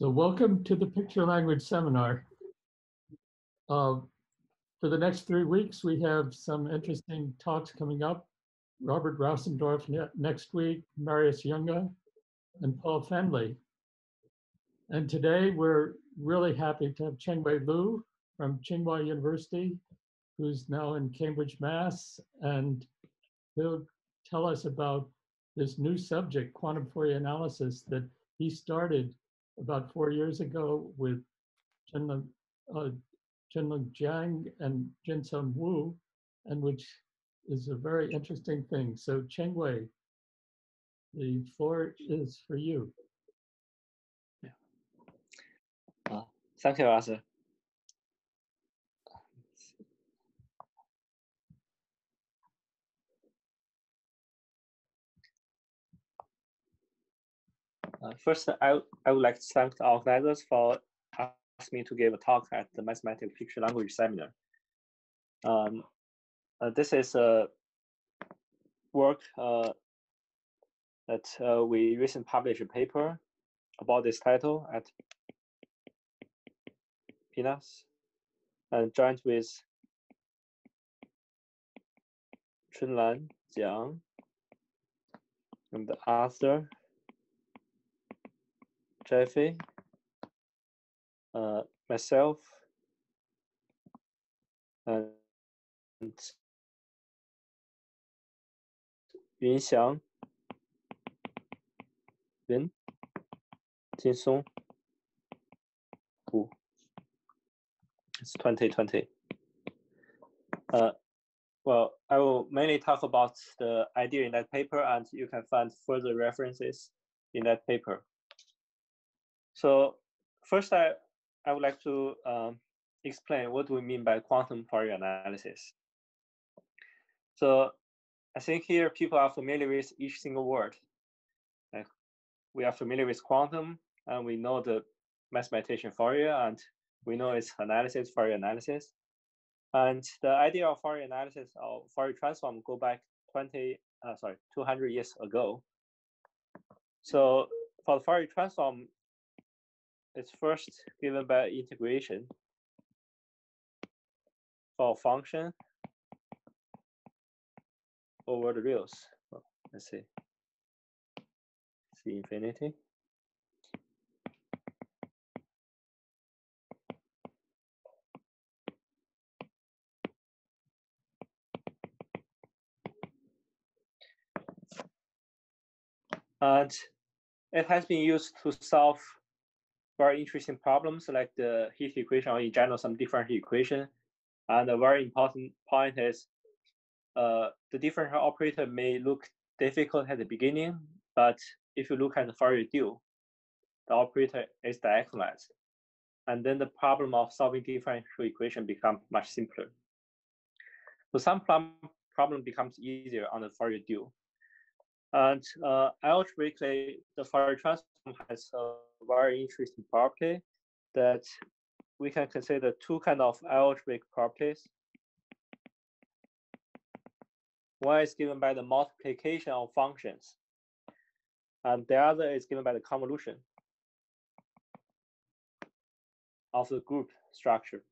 So welcome to the picture language seminar. Uh, for the next three weeks, we have some interesting talks coming up. Robert Raussendorf ne next week, Marius Junge, and Paul Fendley. And today we're really happy to have Zhengwei Liu from Tsinghua University, who's now in Cambridge, Mass. And he'll tell us about this new subject, quantum Fourier analysis, that he started about four years ago with Chunlan, uh, Jiang and Jinsong Wu, and which is a very interesting thing. So Zhengwei, the floor is for you. Yeah. Uh, thank you, Arthur. Uh, first, I, I would like to thank the organizers for asking me to give a talk at the Mathematical Picture Language Seminar. Um, uh, this is a work uh, that uh, we recently published a paper about this title at PNAS and joined with Chunlan Jiang and Arthur Jaffe, uh, myself, and Yunxiang, Ren, Jinsong, Wu. It's 2020. Uh, well, I will mainly talk about the idea in that paper, and you can find further references in that paper. So first, I, I would like to um, explain what we mean by quantum Fourier analysis. So I think here people are familiar with each single word. Like we are familiar with quantum, and we know the mathematician Fourier, and we know its analysis, Fourier analysis. And the idea of Fourier analysis or Fourier transform go back 20, uh, sorry, 200 years ago. So for the Fourier transform, it's first given by integration for function over the reals. Let's see. C infinity. And it has been used to solve very interesting problems like the heat equation or in general some differential equation. And a very important point is uh, the differential operator may look difficult at the beginning, but if you look at the Fourier dual, the operator is diagonalized. And then the problem of solving differential equation becomes much simpler. So some problem, becomes easier on the Fourier dual. And uh, algebraically, the Fourier transform has a very interesting property that we can consider two kind of algebraic properties. One is given by the multiplication of functions, and the other is given by the convolution of the group structure.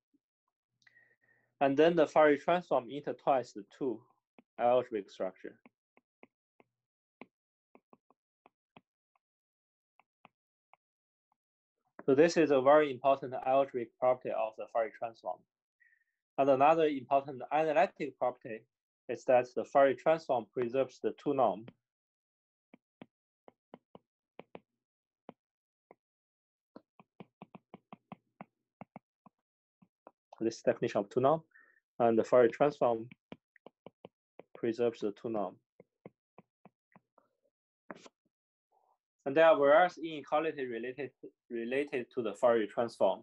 And then the Fourier transform intertwines the two algebraic structure. So this is a very important algebraic property of the Fourier transform. And another important analytic property is that the Fourier transform preserves the two norm. This definition of two norm, and the Fourier transform preserves the two norm. And there are various inequality related, related to the Fourier transform.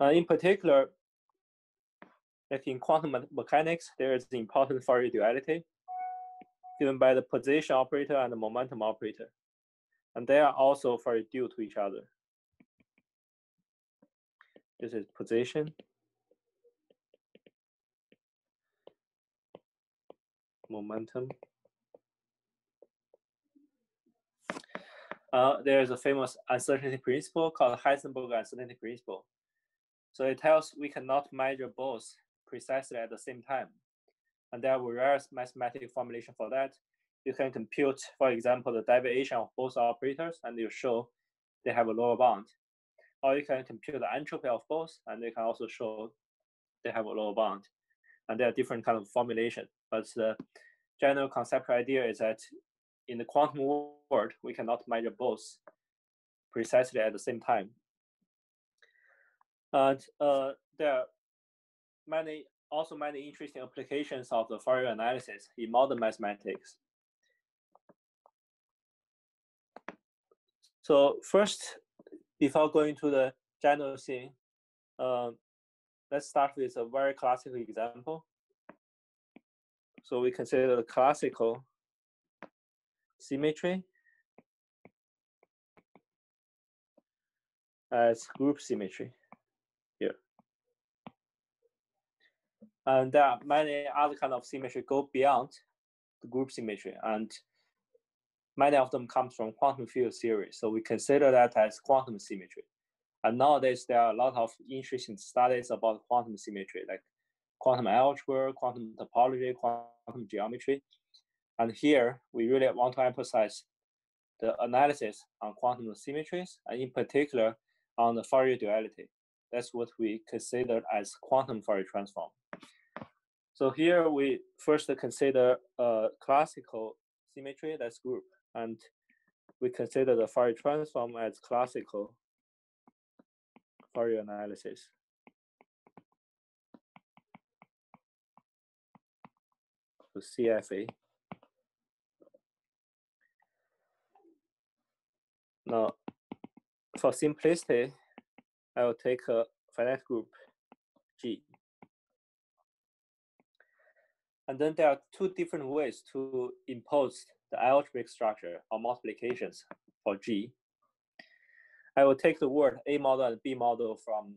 Uh, in particular, like in quantum mechanics, there is the important Fourier duality given by the position operator and the momentum operator. And they are also Fourier dual to each other. This is position momentum uh, there's a famous uncertainty principle called Heisenberg uncertainty principle. So it tells we cannot measure both precisely at the same time. And there are various mathematical formulation for that. You can compute, for example, the deviation of both operators, and you show they have a lower bound. Or you can compute the entropy of both, and they can also show they have a lower bound. And there are different kind of formulation. But the general conceptual idea is that in the quantum world, we cannot measure both precisely at the same time. And uh, there are many, also many interesting applications of the Fourier analysis in modern mathematics. So first, before going to the general thing, uh, let's start with a very classical example. So we consider the classical symmetry as group symmetry here. And there are many other kind of symmetry go beyond the group symmetry and many of them comes from quantum field theory. So we consider that as quantum symmetry. And nowadays there are a lot of interesting studies about quantum symmetry, like quantum algebra, quantum topology, quantum geometry. And here we really want to emphasize the analysis on quantum symmetries, and in particular on the Fourier duality. That's what we consider as quantum Fourier transform. So here we first consider a classical symmetry, that's group, and we consider the Fourier transform as classical Fourier analysis. CFA. Now, for simplicity, I will take a finite group G. And then there are two different ways to impose the algebraic structure or multiplications for G. I will take the word A model and B model from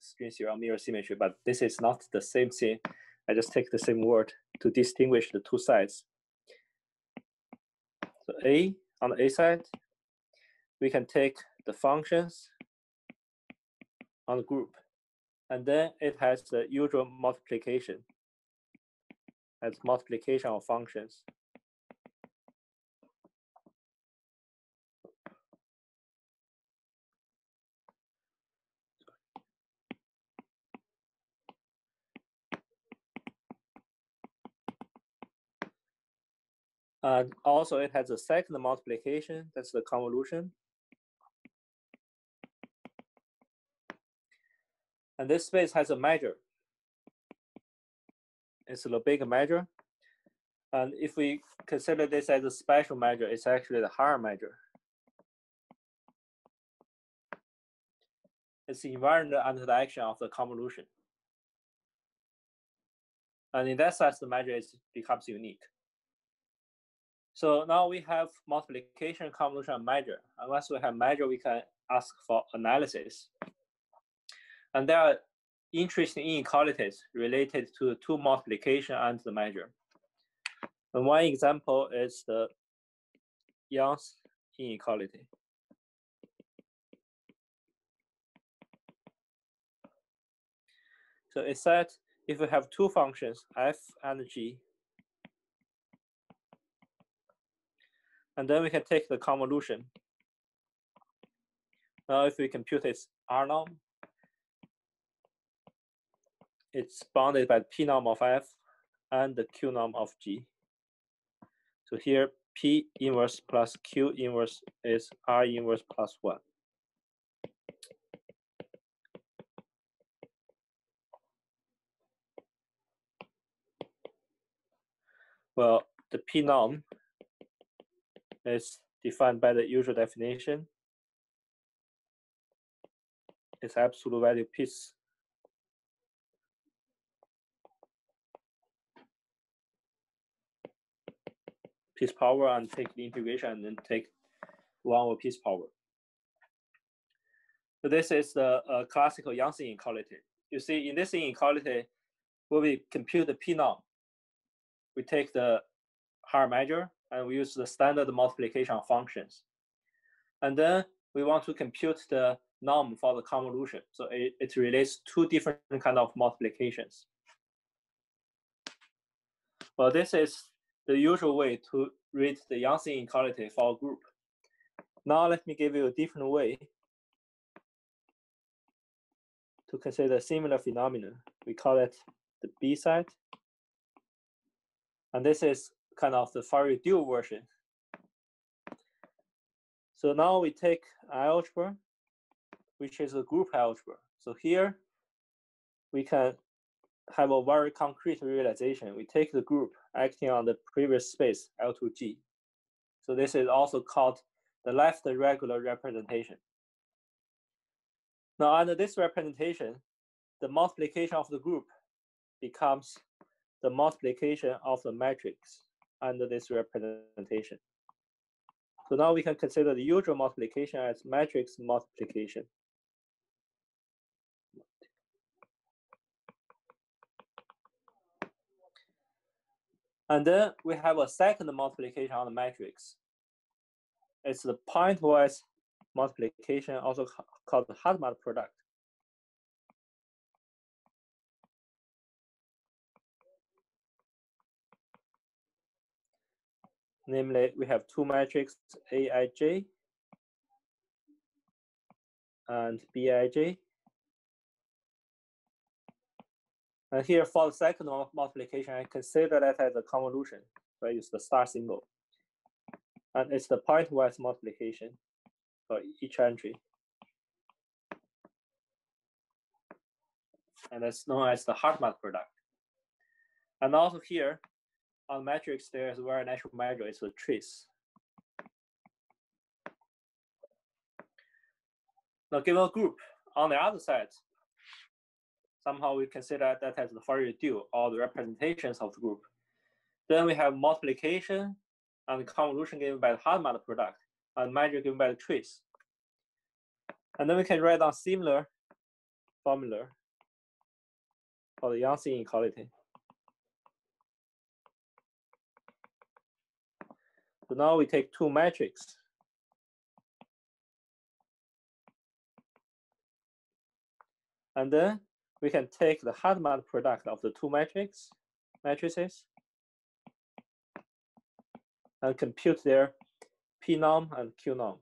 string theory or mirror symmetry, but this is not the same thing. I just take the same word to distinguish the two sides. So A on the A side we can take the functions on the group, and then it has the usual multiplication as multiplication of functions. And also it has a second multiplication, that's the convolution. And this space has a measure. It's the big measure. And if we consider this as a special measure, it's actually the Haar measure. It's invariant under the action of the convolution. And in that sense, the measure is, becomes unique. So now we have multiplication, convolution, and measure. Unless we have measure, we can ask for analysis. And there are interesting inequalities related to the two multiplication and the measure. And one example is the Young's inequality. So it said if we have two functions, f and g, and then we can take the convolution. Now if we compute its R norm, it's bounded by the p norm of f and the q norm of g. So here p inverse plus q inverse is r inverse plus 1. Well, the p norm is defined by the usual definition. It's absolute value piece piece power and take the integration and then take one over piece power. So this is the uh, classical Young's inequality. You see, in this inequality, when we compute the p norm, we take the Haar measure and we use the standard multiplication functions. And then we want to compute the norm for the convolution. So it, it relates two different kind of multiplications. Well, this is the usual way to read the Yang inequality for a group. Now let me give you a different way to consider similar phenomenon. We call it the B side. And this is kind of the Fourier dual version. So now we take algebra, which is a group algebra. So here we can have a very concrete realization. We take the group acting on the previous space L2G. So this is also called the left regular representation. Now under this representation, the multiplication of the group becomes the multiplication of the matrix under this representation. So now we can consider the usual multiplication as matrix multiplication. And then we have a second multiplication on the matrix. It's the pointwise multiplication, also called the Hadamard product. Namely, we have two matrices, Aij and Bij. And here for the second multiplication, I consider that as a convolution. So I use the star symbol. And it's the pointwise multiplication for each entry. And that's known as the Hadamard product. And also here, on matrix, there's a very natural measure, it's a trace. Now given a group, on the other side, somehow we consider that as the Fourier dual, or the representations of the group. Then we have multiplication and convolution given by the Hadamard product, and measure given by the trace. And then we can write down similar formula for the Yang inequality. So now we take two matrices. And then we can take the Hadamard product of the two matrices, matrices and compute their P norm and Q norm.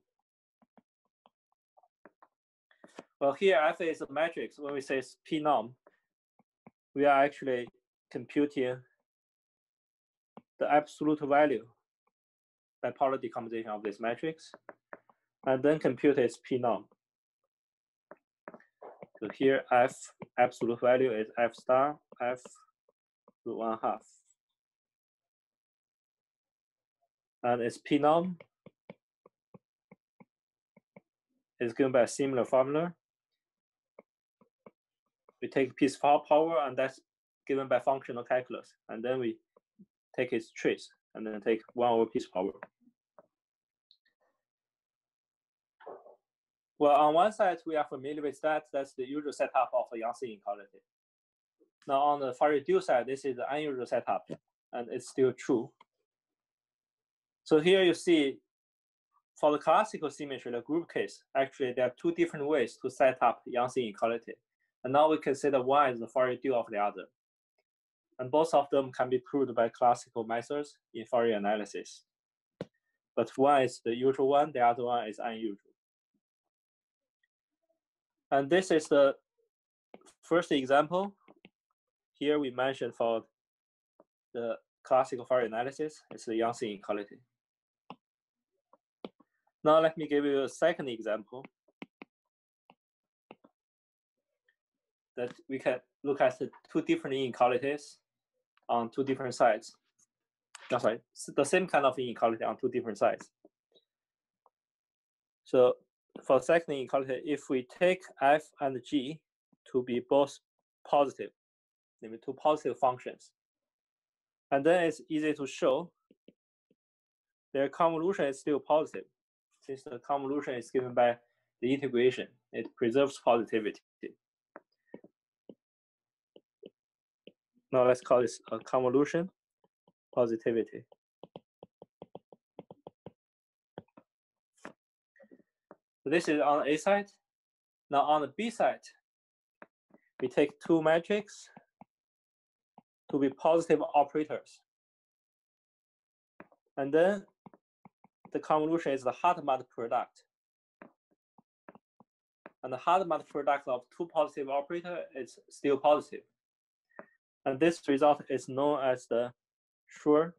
Well, here F is a matrix. When we say P norm, we are actually computing the absolute value by polar decomposition of this matrix, and then compute its P norm. So here F absolute value is F star F root one half. And its P norm is given by a similar formula. We take P's power and that's given by functional calculus. And then we take its trace and then take one over P's power. Well, on one side, we are familiar with that. That's the usual setup of the Yang inequality. Now, on the Fourier dual side, this is the unusual setup, and it's still true. So here you see, for the classical symmetry, the group case, actually there are two different ways to set up Yang inequality. And now we consider one is the Fourier dual of the other. And both of them can be proved by classical methods in Fourier analysis. But one is the usual one, the other one is unusual. And this is the first example. Here we mentioned for the classical Fourier analysis, it's the Yang inequality. Now let me give you a second example that we can look at the two different inequalities on two different sides. No, sorry, the same kind of inequality on two different sides. So for second inequality, if we take f and g to be both positive, namely two positive functions, and then it's easy to show their convolution is still positive, since the convolution is given by the integration, it preserves positivity. Now let's call this a convolution positivity. So this is on the A side. Now on the B side, we take two matrices to be positive operators. And then the convolution is the Hadamard product. And the Hadamard product of two positive operator is still positive. And this result is known as the Schur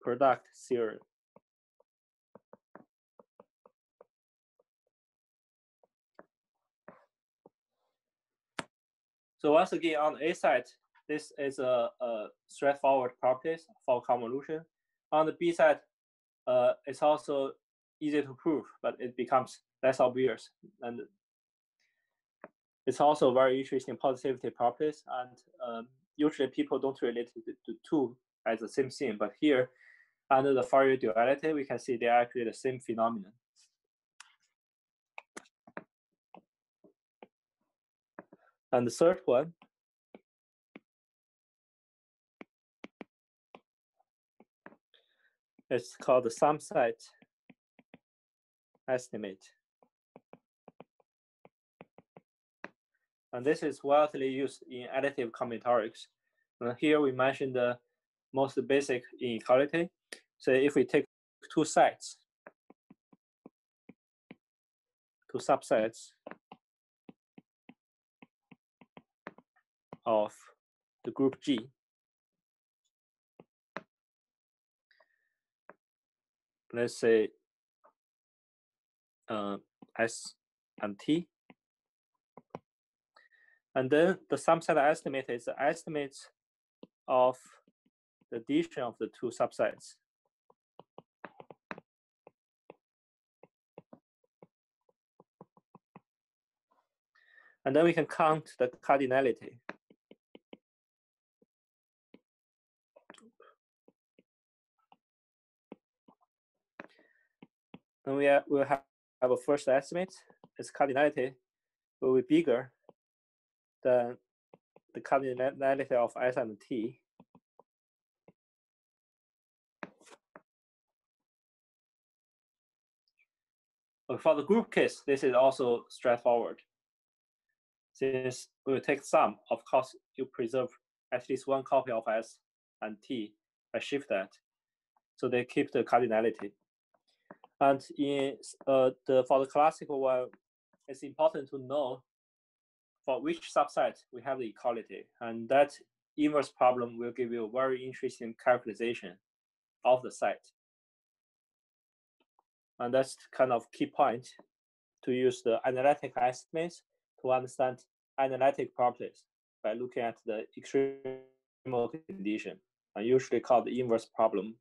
product theorem. So once again, on the A side, this is a, a straightforward properties for convolution. On the B side, uh, it's also easy to prove, but it becomes less obvious. And it's also very interesting positivity properties. And um, usually people don't relate the two as the same thing. But here, under the Fourier duality, we can see they're actually the same phenomenon. And the third one is called the sum set estimate. And this is widely used in additive combinatorics. And here we mentioned the most basic inequality. So if we take two sets, two subsets of the group G, let's say uh, S and T. And then the sum set estimate is the estimate of the addition of the two subsets. And then we can count the cardinality. And we will have, a first estimate. Its cardinality will be bigger than the cardinality of S and T. For the group case, this is also straightforward. Since we will take sum, of course, you preserve at least one copy of S and T by shift that. So they keep the cardinality. And in uh, the for the classical one, it's important to know for which subset we have the equality. And that inverse problem will give you a very interesting characterization of the set. And that's kind of key point to use the analytic estimates to understand analytic properties by looking at the extreme condition, and usually called the inverse problem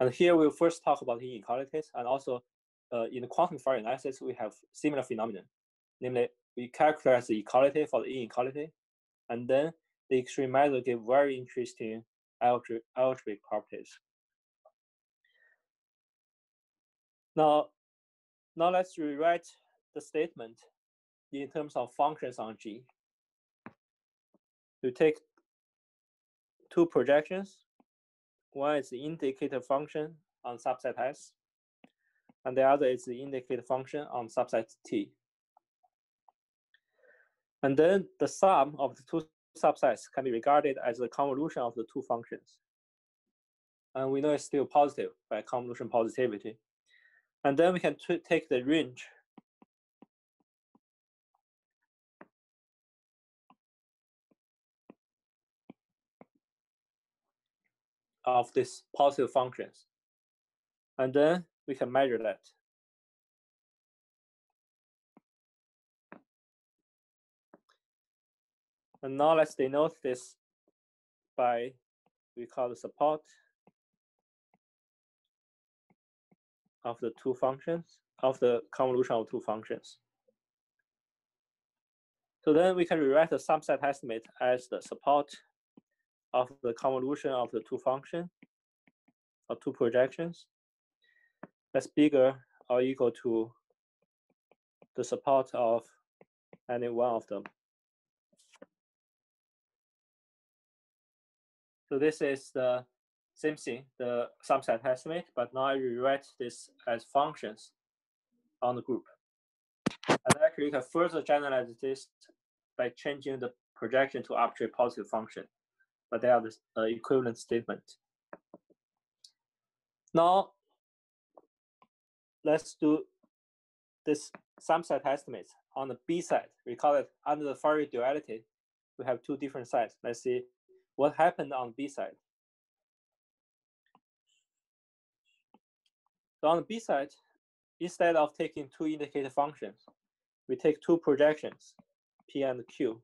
And here we'll first talk about inequalities and also uh, in the quantum Fourier analysis, we have similar phenomenon. Namely, we characterize the equality for the inequality, and then the extreme measure give very interesting algebraic properties. Now, now let's rewrite the statement in terms of functions on G. You take two projections one is the indicator function on subset S, and the other is the indicator function on subset T. And then the sum of the two subsets can be regarded as the convolution of the two functions. And we know it's still positive by convolution positivity. And then we can take the range of these positive functions. And then we can measure that. And now let's denote this by, we call the support of the two functions, of the convolution of two functions. So then we can rewrite the sum set estimate as the support of the convolution of the two function or two projections that's bigger or equal to the support of any one of them. So this is the same thing, the sum set estimate, but now I rewrite this as functions on the group. And actually you can further generalize this by changing the projection to arbitrary positive function, but they are the uh, equivalent statement. Now, let's do this sum set estimates on the B side. We call it under the Fourier duality. We have two different sides. Let's see what happened on B side. So on the B side, instead of taking two indicator functions, we take two projections, P and Q.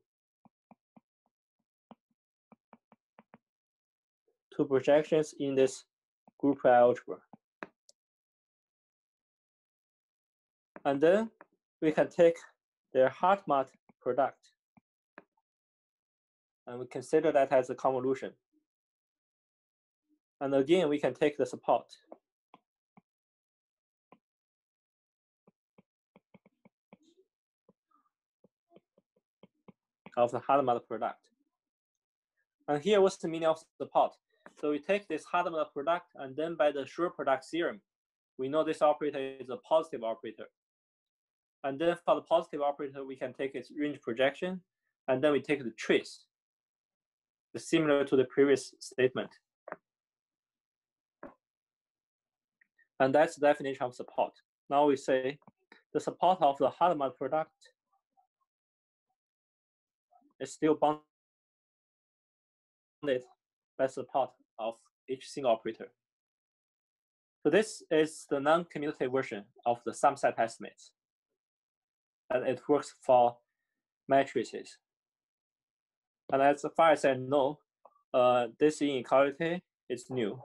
Two projections in this group algebra. And then we can take their Hadamard product. And we consider that as a convolution. And again, we can take the support. of the Hadamard product. And here, what's the meaning of the support? So we take this Hadamard product, and then by the Schur product theorem, we know this operator is a positive operator. And then for the positive operator, we can take its range projection, and then we take the trace, similar to the previous statement. And that's the definition of support. Now we say the support of the Hadamard product is still bounded by support of each single operator. So this is the non-commutative version of the sum set estimates and it works for matrices. And as far as I know, uh, this inequality is new.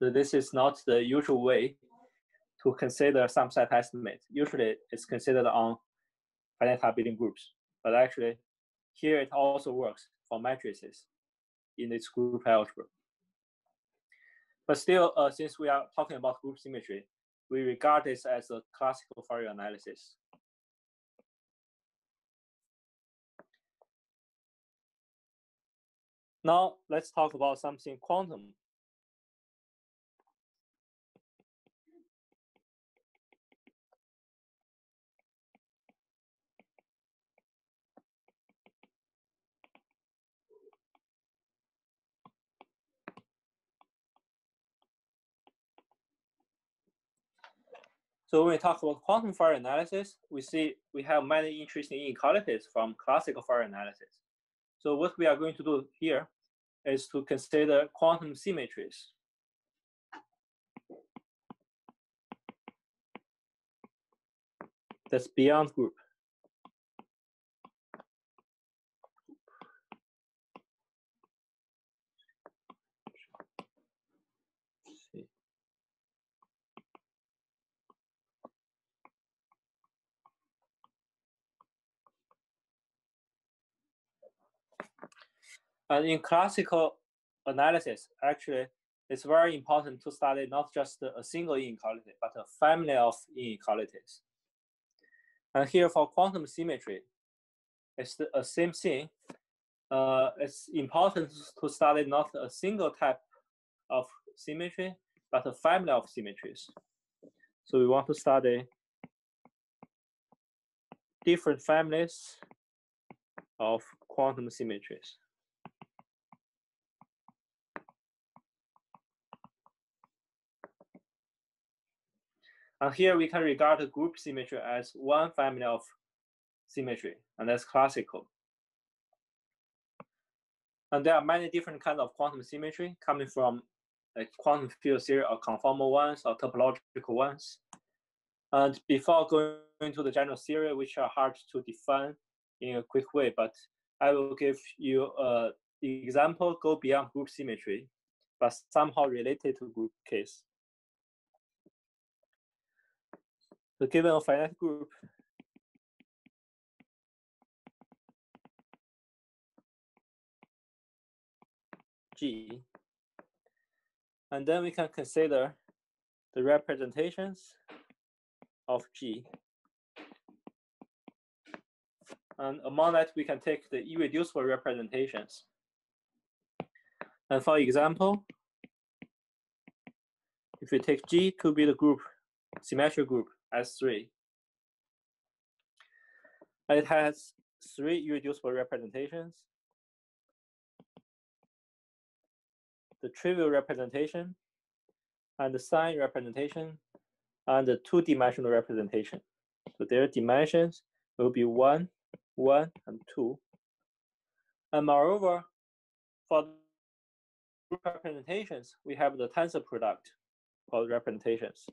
So this is not the usual way to consider sum set estimate. Usually it's considered on finite abelian groups, but actually here it also works for matrices in its group algebra. But still, uh, since we are talking about group symmetry, we regard this as a classical Fourier analysis. Now let's talk about something quantum. So when we talk about quantum Fourier analysis, we see we have many interesting inequalities from classical Fourier analysis. So what we are going to do here is to consider quantum symmetries. That's beyond group. And in classical analysis, actually, it's very important to study not just a single inequality, but a family of inequalities. And here for quantum symmetry, it's the same thing. Uh, it's important to study not a single type of symmetry, but a family of symmetries. So we want to study different families of quantum symmetries. And here we can regard group symmetry as one family of symmetry, and that's classical. And there are many different kinds of quantum symmetry coming from like quantum field theory or conformal ones or topological ones. And before going into the general theory, which are hard to define in a quick way, but I will give you an example go beyond group symmetry, but somehow related to group case. So given a finite group, G, and then we can consider the representations of G. And among that, we can take the irreducible representations. And for example, if we take G to be the group, symmetric group S3, it has three irreducible representations. The trivial representation, and the sign representation, and the two-dimensional representation. So their dimensions will be one, one, and two. And moreover, for representations, we have the tensor product of representations.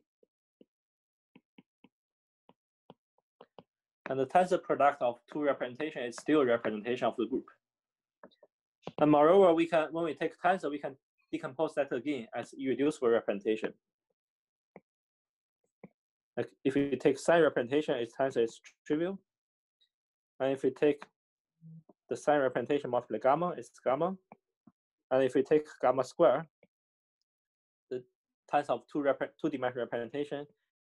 And the tensor product of two representation is still a representation of the group. And moreover, we can when we take tensor, we can decompose that again as irreducible representation. Like if we take sign representation, its tensor is trivial. And if we take the sign representation multiply gamma, it's gamma. And if we take gamma square, the tensor of two two dimensional representation,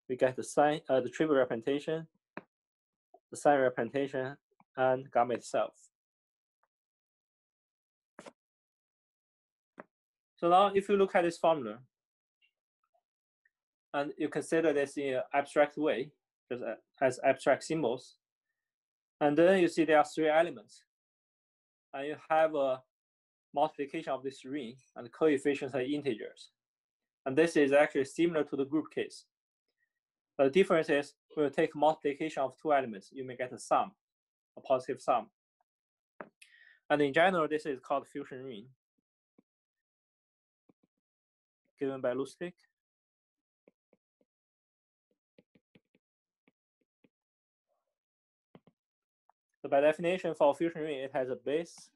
we get the sign uh, the trivial representation, the sign representation, and gamma itself. So now if you look at this formula, and you consider this in an abstract way, just as abstract symbols, and then you see there are three elements, and you have a multiplication of this ring, and coefficients are integers. And this is actually similar to the group case. But the difference is when you take multiplication of two elements, you may get a sum, a positive sum. And in general, this is called fusion ring, given by Lusztig. So by definition, for fusion ring, it has a base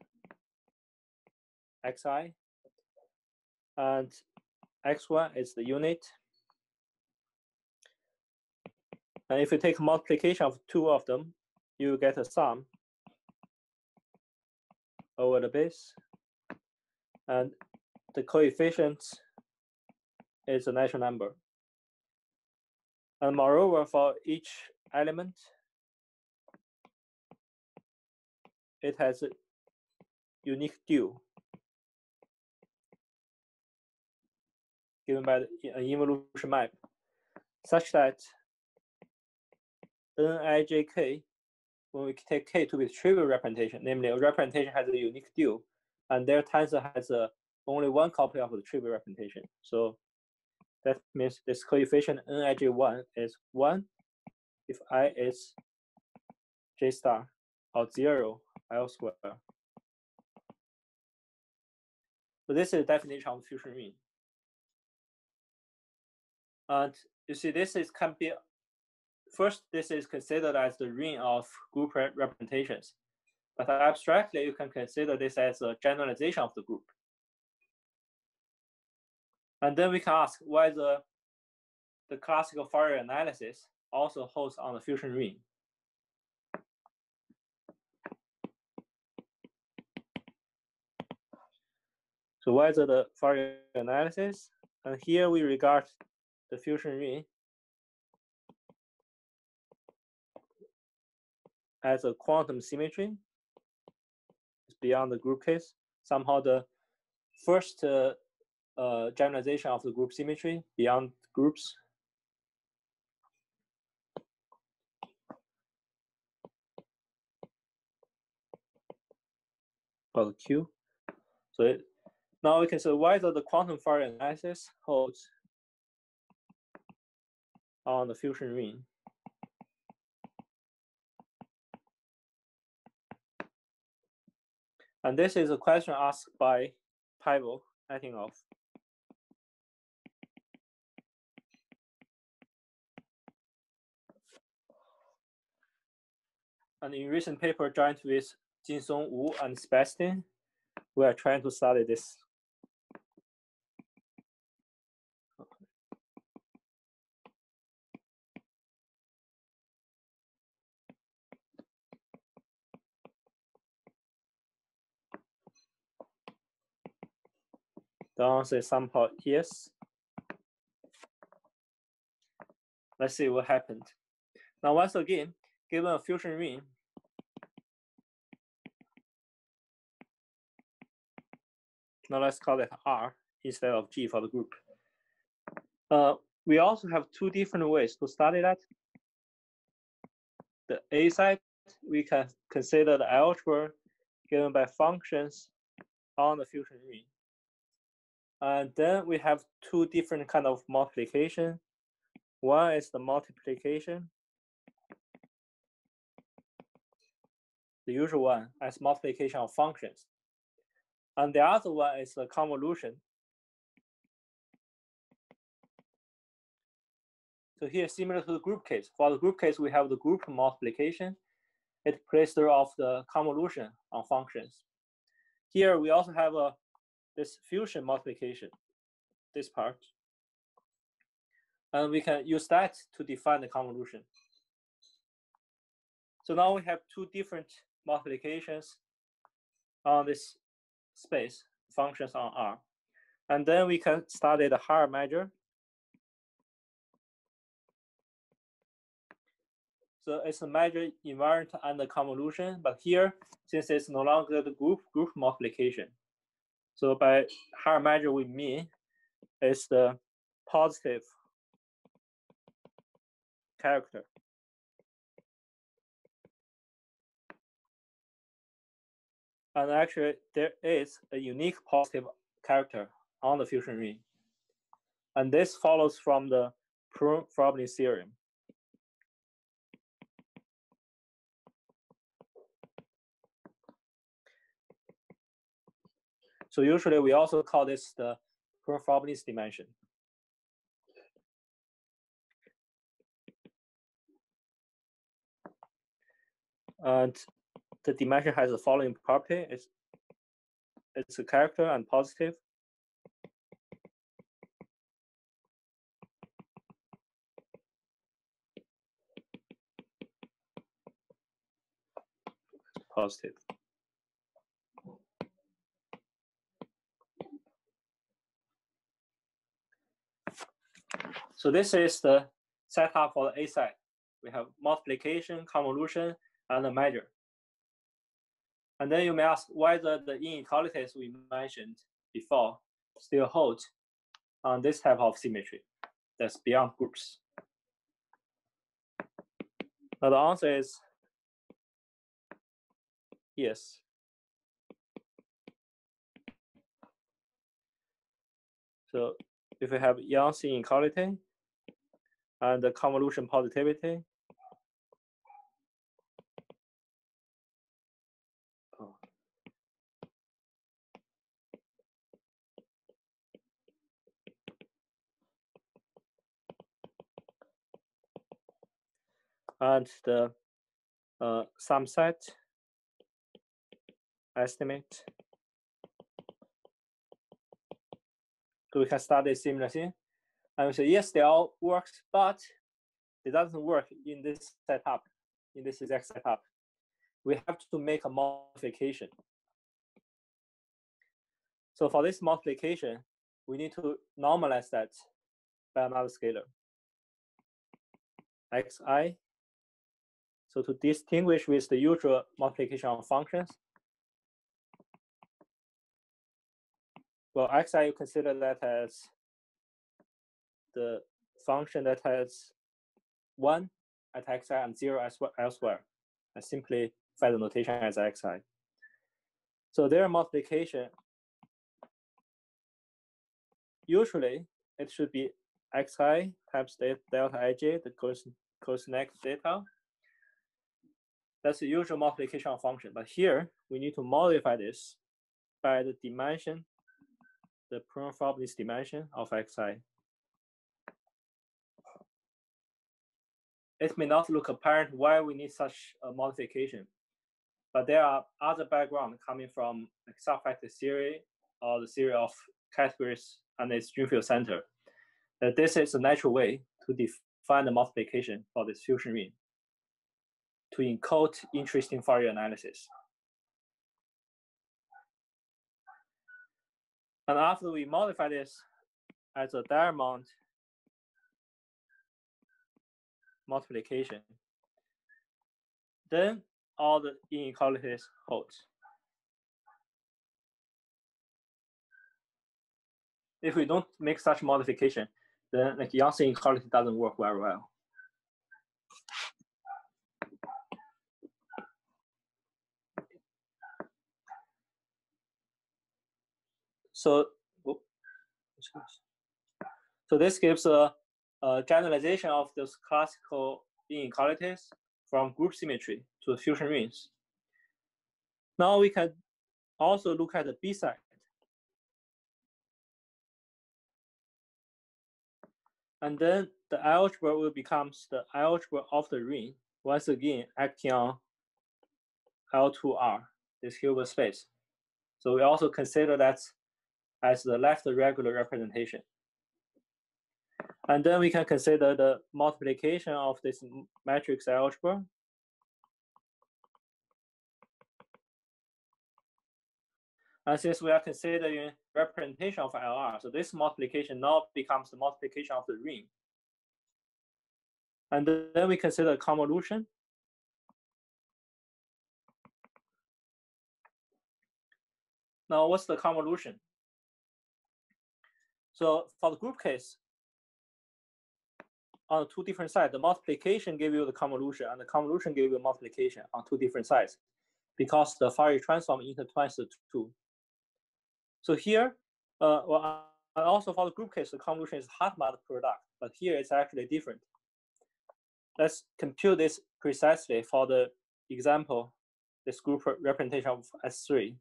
xi, and x1 is the unit. And if you take multiplication of two of them, you get a sum over the base. And the coefficient is a natural number. And moreover, for each element, it has a unique dual given by an involution map such that Nijk, when we take K to be trivial representation, namely a representation has a unique dual, and their tensor has a, only one copy of the trivial representation. So that means this coefficient Nij1 is 1 if I is J star or 0 elsewhere. So this is the definition of fusion ring. And you see, this is can be first. This is considered as the ring of group representations, but abstractly, you can consider this as a generalization of the group. And then we can ask whether the classical Fourier analysis also holds on the fusion ring. So whether the Fourier analysis, and here we regard the fusion ring as a quantum symmetry it's beyond the group case. Somehow the first uh, uh, generalization of the group symmetry beyond groups for Q. So it, now we can say whether the quantum Fourier analysis holds on the fusion ring. And this is a question asked by Pavel Etingof. And in recent paper joined with Jinsong Wu and Sebastien, we are trying to study this The answer is somehow yes. Let's see what happened. Now, once again, given a fusion ring, now let's call it R instead of G for the group. Uh, we also have two different ways to study that. The A side, we can consider the algebra given by functions on the fusion ring. And then we have two different kind of multiplication. One is the multiplication. The usual one as multiplication of functions. And the other one is the convolution. So here, similar to the group case. For the group case, we have the group multiplication. It places of the convolution on functions. Here, we also have a this fusion multiplication, this part. And we can use that to define the convolution. So now we have two different multiplications on this space, functions on R. And then we can study the Haar measure. So it's a measure invariant and the convolution, but here, since it's no longer the group, group multiplication, so by Haar measure, we mean is the positive character. And actually, there is a unique positive character on the fusion ring. And this follows from the Perron-Frobenius theorem. So usually we also call this the Perron-Frobenius dimension. And the dimension has the following property. It's, it's a character and positive. Positive. So this is the setup for the A side. We have multiplication, convolution, and the measure. And then you may ask whether the inequalities we mentioned before still hold on this type of symmetry that's beyond groups. Now the answer is yes. So if we have Young's inequality, and the convolution positivity. And the uh, sum set estimate. So we can similar thing. And we say, yes, they all works, but it doesn't work in this setup, in this exact setup. We have to make a modification. So for this multiplication, we need to normalize that by another scalar, xi. So to distinguish with the usual multiplication of functions, well, xi, you consider that as the function that has one at xi and zero elsewhere. I simply find the notation as xi. So their multiplication, usually it should be xi times delta ij, the cosine theta. That's the usual multiplication of function. But here, we need to modify this by the dimension, the Perron-Frobenius dimension of xi. it may not look apparent why we need such a modification, but there are other background coming from like subfactor theory or the theory of categories and its Drinfeld center. That this is a natural way to define the multiplication for this fusion ring to encode interesting Fourier analysis. And after we modify this as a Diamond multiplication. Then all the inequalities hold. if we don't make such modification, then like Young inequality doesn't work very well. So, so this gives a, a generalization of those classical inequalities from group symmetry to fusion rings. Now we can also look at the B side. And then the algebra will becomes the algebra of the ring, once again acting on L2R, this Hilbert space. So we also consider that as the left regular representation. And then we can consider the multiplication of this matrix algebra. And since we are considering representation of LR, so this multiplication now becomes the multiplication of the ring. And then we consider convolution. Now, what's the convolution? So for the group case, on two different sides, the multiplication give you the convolution and the convolution give you multiplication on two different sides because the Fourier transform intertwines the two. So here, uh, well, also for the group case, the convolution is Hadamard product, but here it's actually different. Let's compute this precisely for the example, this group representation of S3.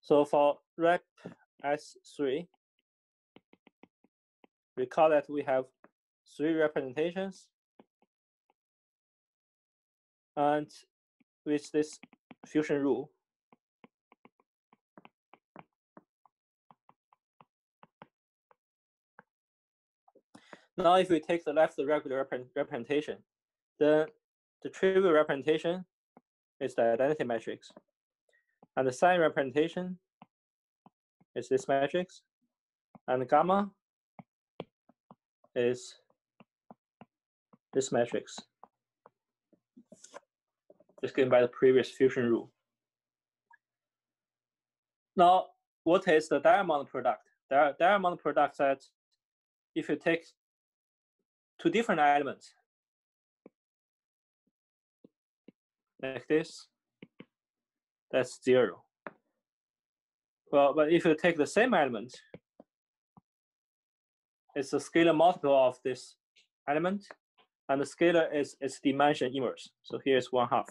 So for rep S3, recall that we have three representations. And with this fusion rule, Now, if we take the left regular representation, then the trivial representation is the identity matrix. And the sign representation is this matrix. And gamma is this matrix. Just given by the previous fusion rule. Now, what is the diamond product? The diamond product that if you take two different elements, like this, that's zero. Well, but if you take the same element, it's a scalar multiple of this element, and the scalar is its dimension inverse. So here's one half.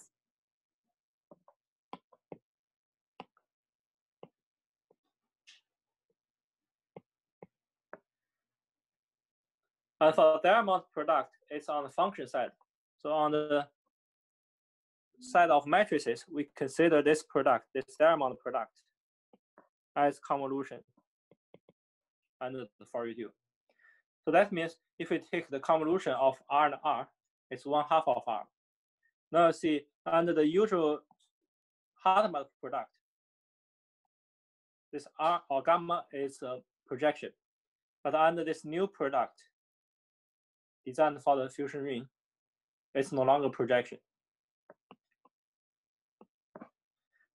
And for diamond product, it's on the function side. So on the side of matrices, we consider this product, this diamond product, as convolution under the Fourier tube. So that means if we take the convolution of R and R, it's one half of R. Now see, under the usual Hadamard product, this R or gamma is a projection. But under this new product, designed for the fusion ring, it's no longer projection.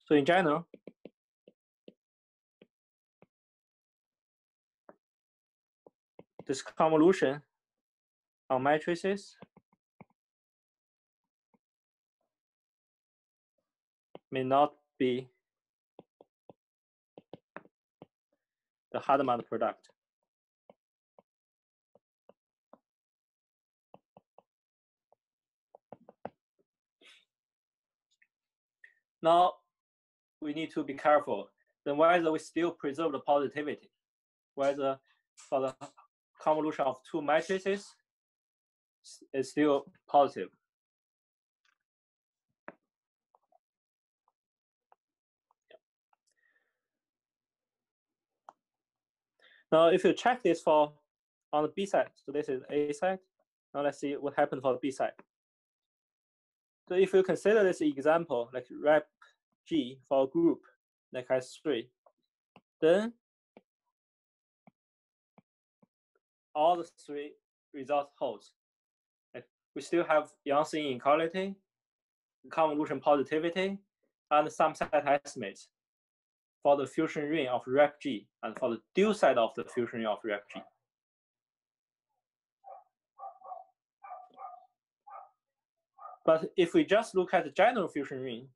So in general, this convolution on matrices may not be the Hadamard product. Now, we need to be careful. Then whether we still preserve the positivity, whether for the convolution of two matrices is still positive. Now, if you check this for on the B side, so this is A side. Now let's see what happened for the B side. So if you consider this example, like rep G for a group like S3, then all the three results holds. Like we still have Young inequality, convolution positivity, and sum set estimates for the fusion ring of rep G and for the dual side of the fusion ring of rep G. But if we just look at the general fusion ring,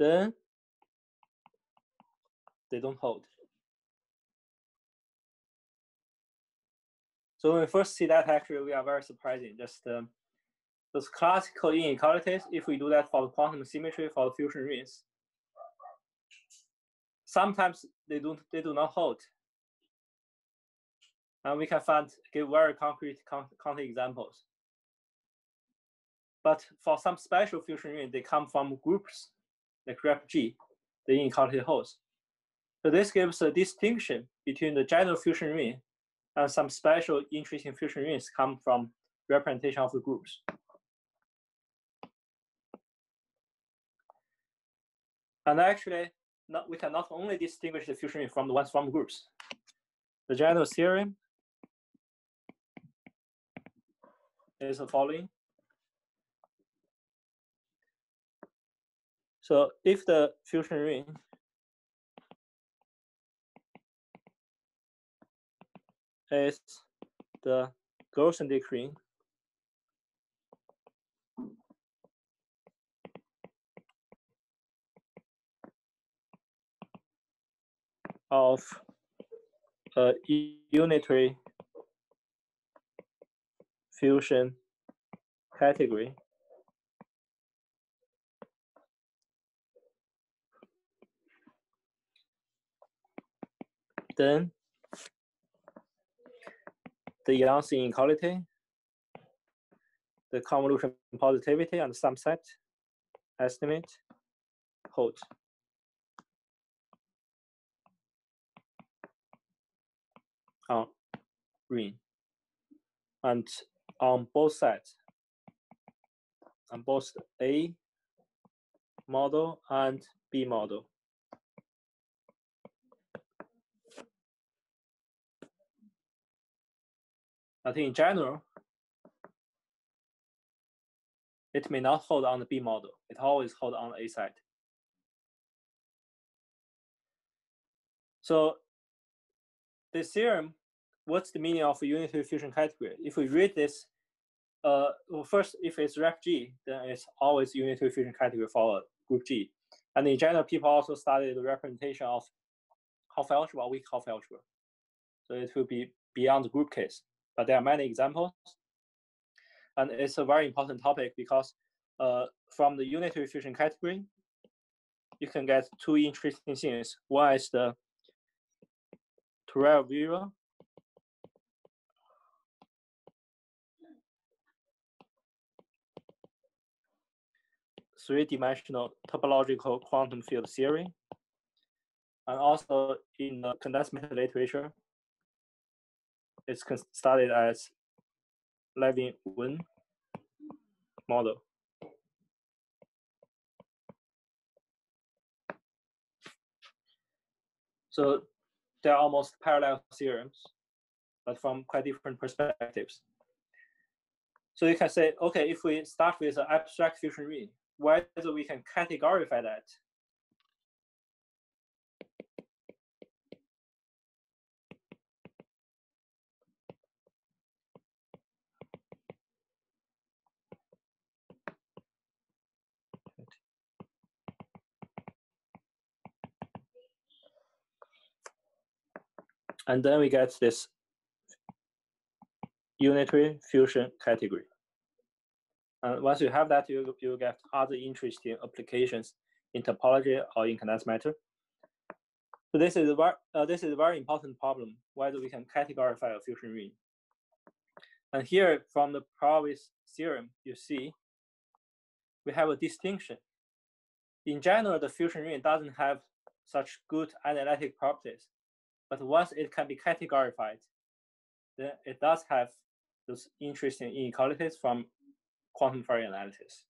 then they don't hold. So when we first see that, actually, we are very surprising. Just um, those classical inequalities, if we do that for the quantum symmetry for the fusion rings, sometimes they don't they do not hold. And we can find give very concrete counter examples. But for some special fusion rings, they come from groups like G, the inequality holds. So this gives a distinction between the general fusion ring and some special interesting fusion rings come from representation of the groups. And actually, not, we can not only distinguish the fusion ring from the ones from groups. The general theorem is the following. So if the fusion ring is the Grothendieck ring of a unitary fusion category then the Young's inequality, the convolution positivity, and sum set estimate hold. on ring and on both sides on both A model and B model. I think in general, it may not hold on the B model. It always hold on the A side. So this theorem, what's the meaning of a unitary fusion category? If we read this, uh, well, first, if it's rep G, then it's always unitary fusion category for group G. And in general, people also study the representation of Hopf algebra, weak Hopf algebra. So it will be beyond the group case there are many examples. And it's a very important topic because uh, from the unitary fusion category, you can get two interesting things. One is the Turaev-Viro three-dimensional topological quantum field theory, and also in the condensed matter literature, it's started as Levin-Wen model. So they're almost parallel theorems, but from quite different perspectives. So you can say, okay, if we start with an abstract fusion ring, whether we can categorify that And then we get this unitary fusion category. And once you have that, you, you get other interesting applications in topology or in condensed matter. So this is a very, uh, this is a very important problem, whether we can categorize a fusion ring. And here from the Pravitz theorem, you see we have a distinction. In general, the fusion ring doesn't have such good analytic properties. But once it can be categorified, then it does have those interesting inequalities from quantum Fourier analysis.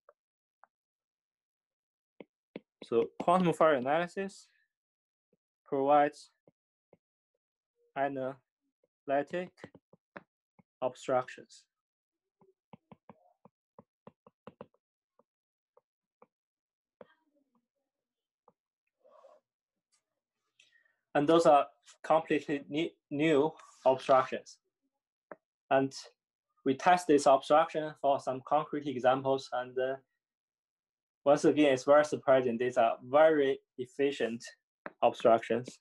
So quantum Fourier analysis provides analytic obstructions. And those are completely new obstructions. And we test this obstruction for some concrete examples. And uh, once again, it's very surprising. These are very efficient obstructions.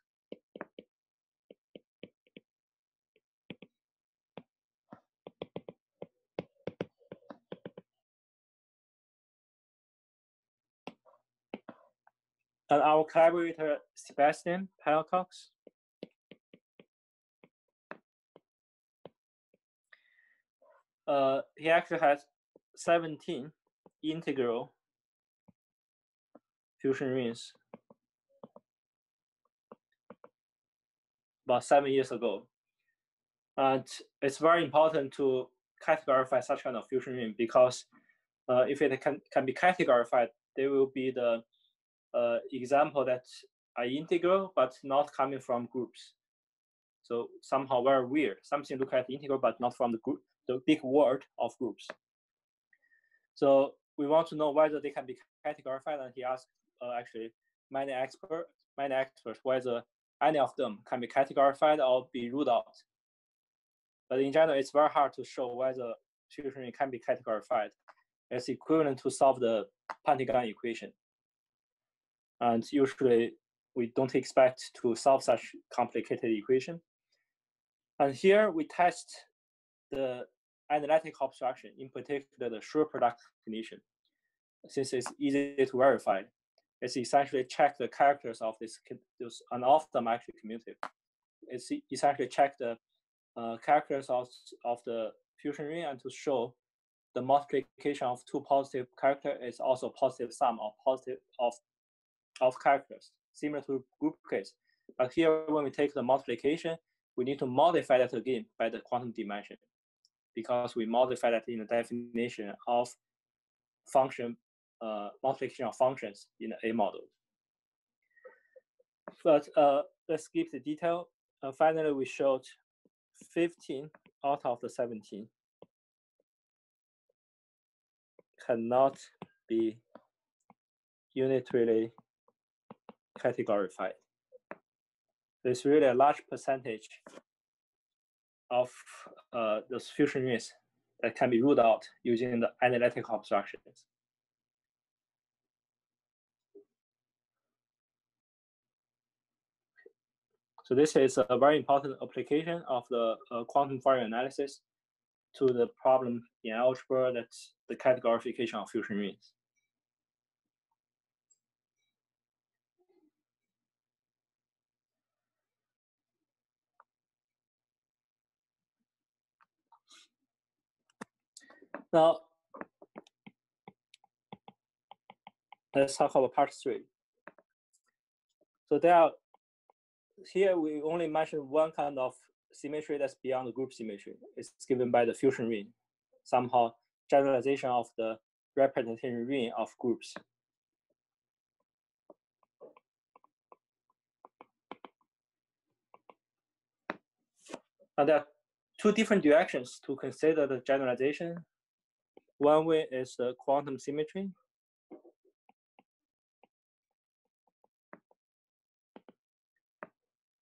And our collaborator, Sebastien Palcoux, uh, he actually has 17 integral fusion rings about seven years ago. And it's very important to categorize such kind of fusion ring because uh, if it can, can be categorized, they will be the uh, example that are integral but not coming from groups. So somehow very weird. Something look at integral but not from the group, the big world of groups. So we want to know whether they can be categorized, and he asked uh, actually many experts, many experts whether any of them can be categorized or be ruled out. But in general, it's very hard to show whether fusion can be categorized. It's equivalent to solve the pentagon equation. And usually we don't expect to solve such complicated equation. And here we test the analytic obstruction, in particular the Schur product condition. Since it's easy to verify, it's essentially check the characters of this, and of them actually commutative. It's essentially check the uh, characters of, of the fusion ring and to show the multiplication of two positive character is also positive sum of positive of of characters, similar to group case. But here, when we take the multiplication, we need to modify that again by the quantum dimension because we modify that in the definition of function uh, multiplication of functions in the A model. But uh, let's skip the detail. Uh, finally, we showed 15 out of the 17 cannot be unitarily categorized. There's really a large percentage of uh, those fusion rings that can be ruled out using the analytic abstractions. So this is a very important application of the uh, quantum Fourier analysis to the problem in algebra that's the categorification of fusion rings. Now, let's talk about part three. So there are, here we only mention one kind of symmetry that's beyond the group symmetry. It's given by the fusion ring, somehow generalization of the representation ring of groups. And there are two different directions to consider the generalization one way is the quantum symmetry.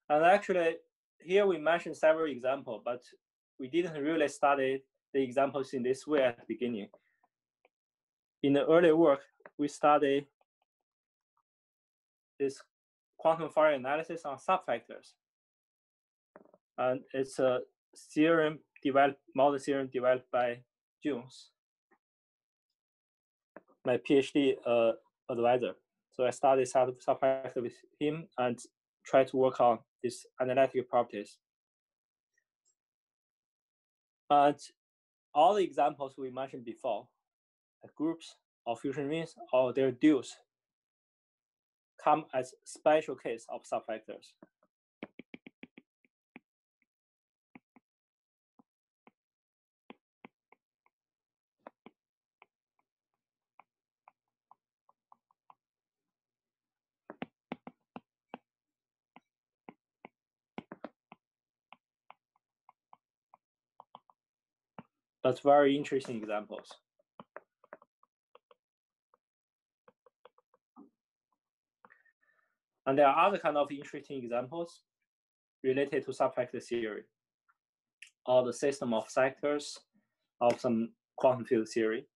And actually, here we mentioned several examples, but we didn't really study the examples in this way at the beginning. In the early work, we studied this quantum Fourier analysis on subfactors. And it's a theorem developed, model theorem developed by Jones my PhD uh, advisor. So I studied subfactor with him and try to work on these analytic properties. And all the examples we mentioned before, the groups or fusion rings or their duals, come as special case of subfactors. That's very interesting examples. And there are other kind of interesting examples related to subfactor theory or the system of sectors of some quantum field theory.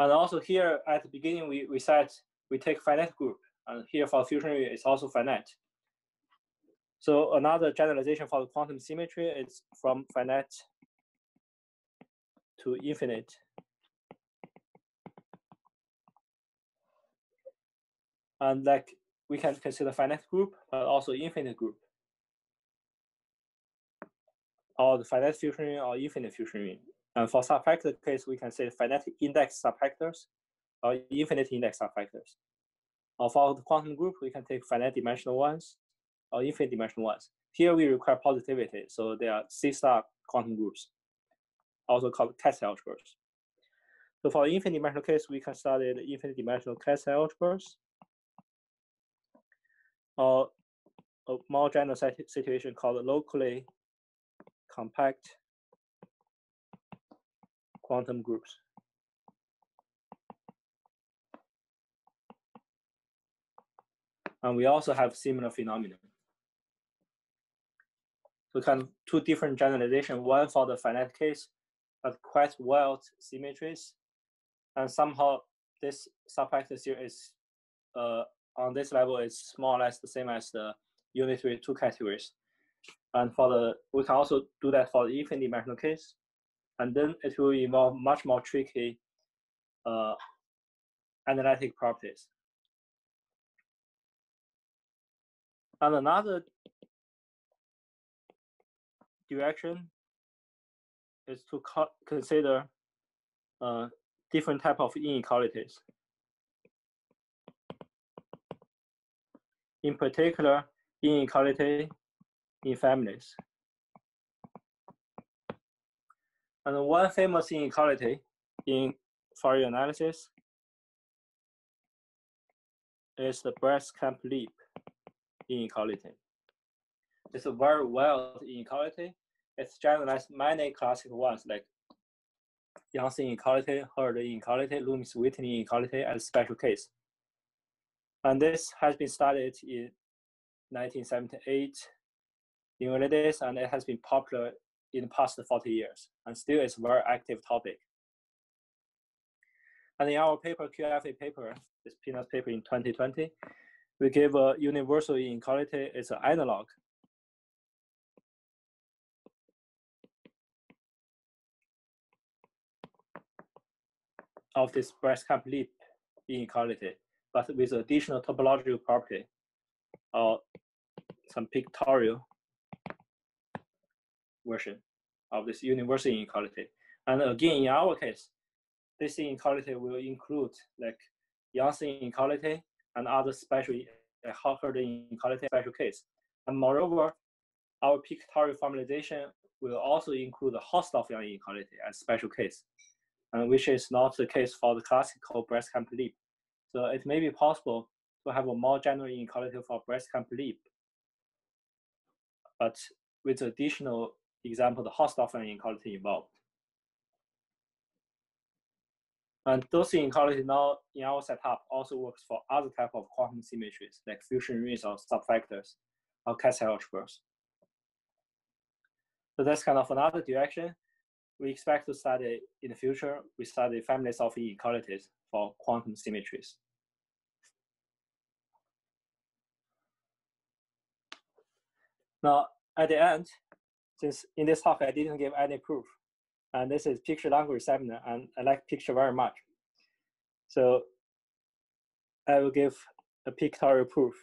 And also here at the beginning, we, we said we take finite group, and here for fusion it's also finite. So another generalization for the quantum symmetry is from finite to infinite. And like we can consider finite group, but also infinite group. Or the finite fusion ring or infinite fusion ring. And for subfactor case, we can say finite index subfactors or infinite index subfactors. Or for the quantum group, we can take finite dimensional ones or infinite dimensional ones. Here we require positivity, so they are C-star quantum groups, also called Kac algebras. So for the infinite dimensional case, we can study the infinite dimensional Kac algebras, or a more general situation called locally compact quantum groups. And we also have similar phenomena. Kind of two different generalization, one for the finite case, but quite wild symmetries. And somehow this subfactor here is uh, on this level is more or less the same as the unitary two categories. And for the, we can also do that for the infinite dimensional case. And then it will involve much more tricky uh, analytic properties. And another direction is to co consider uh, different type of inequalities. In particular, inequality in families. And one famous inequality in Fourier analysis is the Brascamp-Lieb inequality. It's a very wild inequality. It's generalized many classic ones like Young inequality, Hölder inequality, Loomis-Whitney inequality as special case. And this has been studied in 1978 in days, and it has been popular in the past 40 years, and still is a very active topic. And in our paper, QFA paper, this PNAS paper in 2020, we give a universal inequality as an analog. Of this Brascamp-Lieb inequality, but with additional topological property or some pictorial version of this universal inequality. And again, in our case, this inequality will include like Young inequality and other special uh, Hölder inequality special case. And moreover, our pictorial formalization will also include the Hausdorff-Young inequality as special case, which is not the case for the classical breast Brascamp-Lieb. So it may be possible to have a more general inequality for breast Brascamp-Lieb, but with additional example, the Hausdorff-Young inequality involved. And those inequality now in our setup also works for other type of quantum symmetries like fusion rings or subfactors or Kac algebras. So that's kind of another direction. We expect to study in the future, we study families of inequalities for quantum symmetries. Now, at the end, since in this talk I didn't give any proof, and this is picture language seminar, and I like picture very much. So I will give a pictorial proof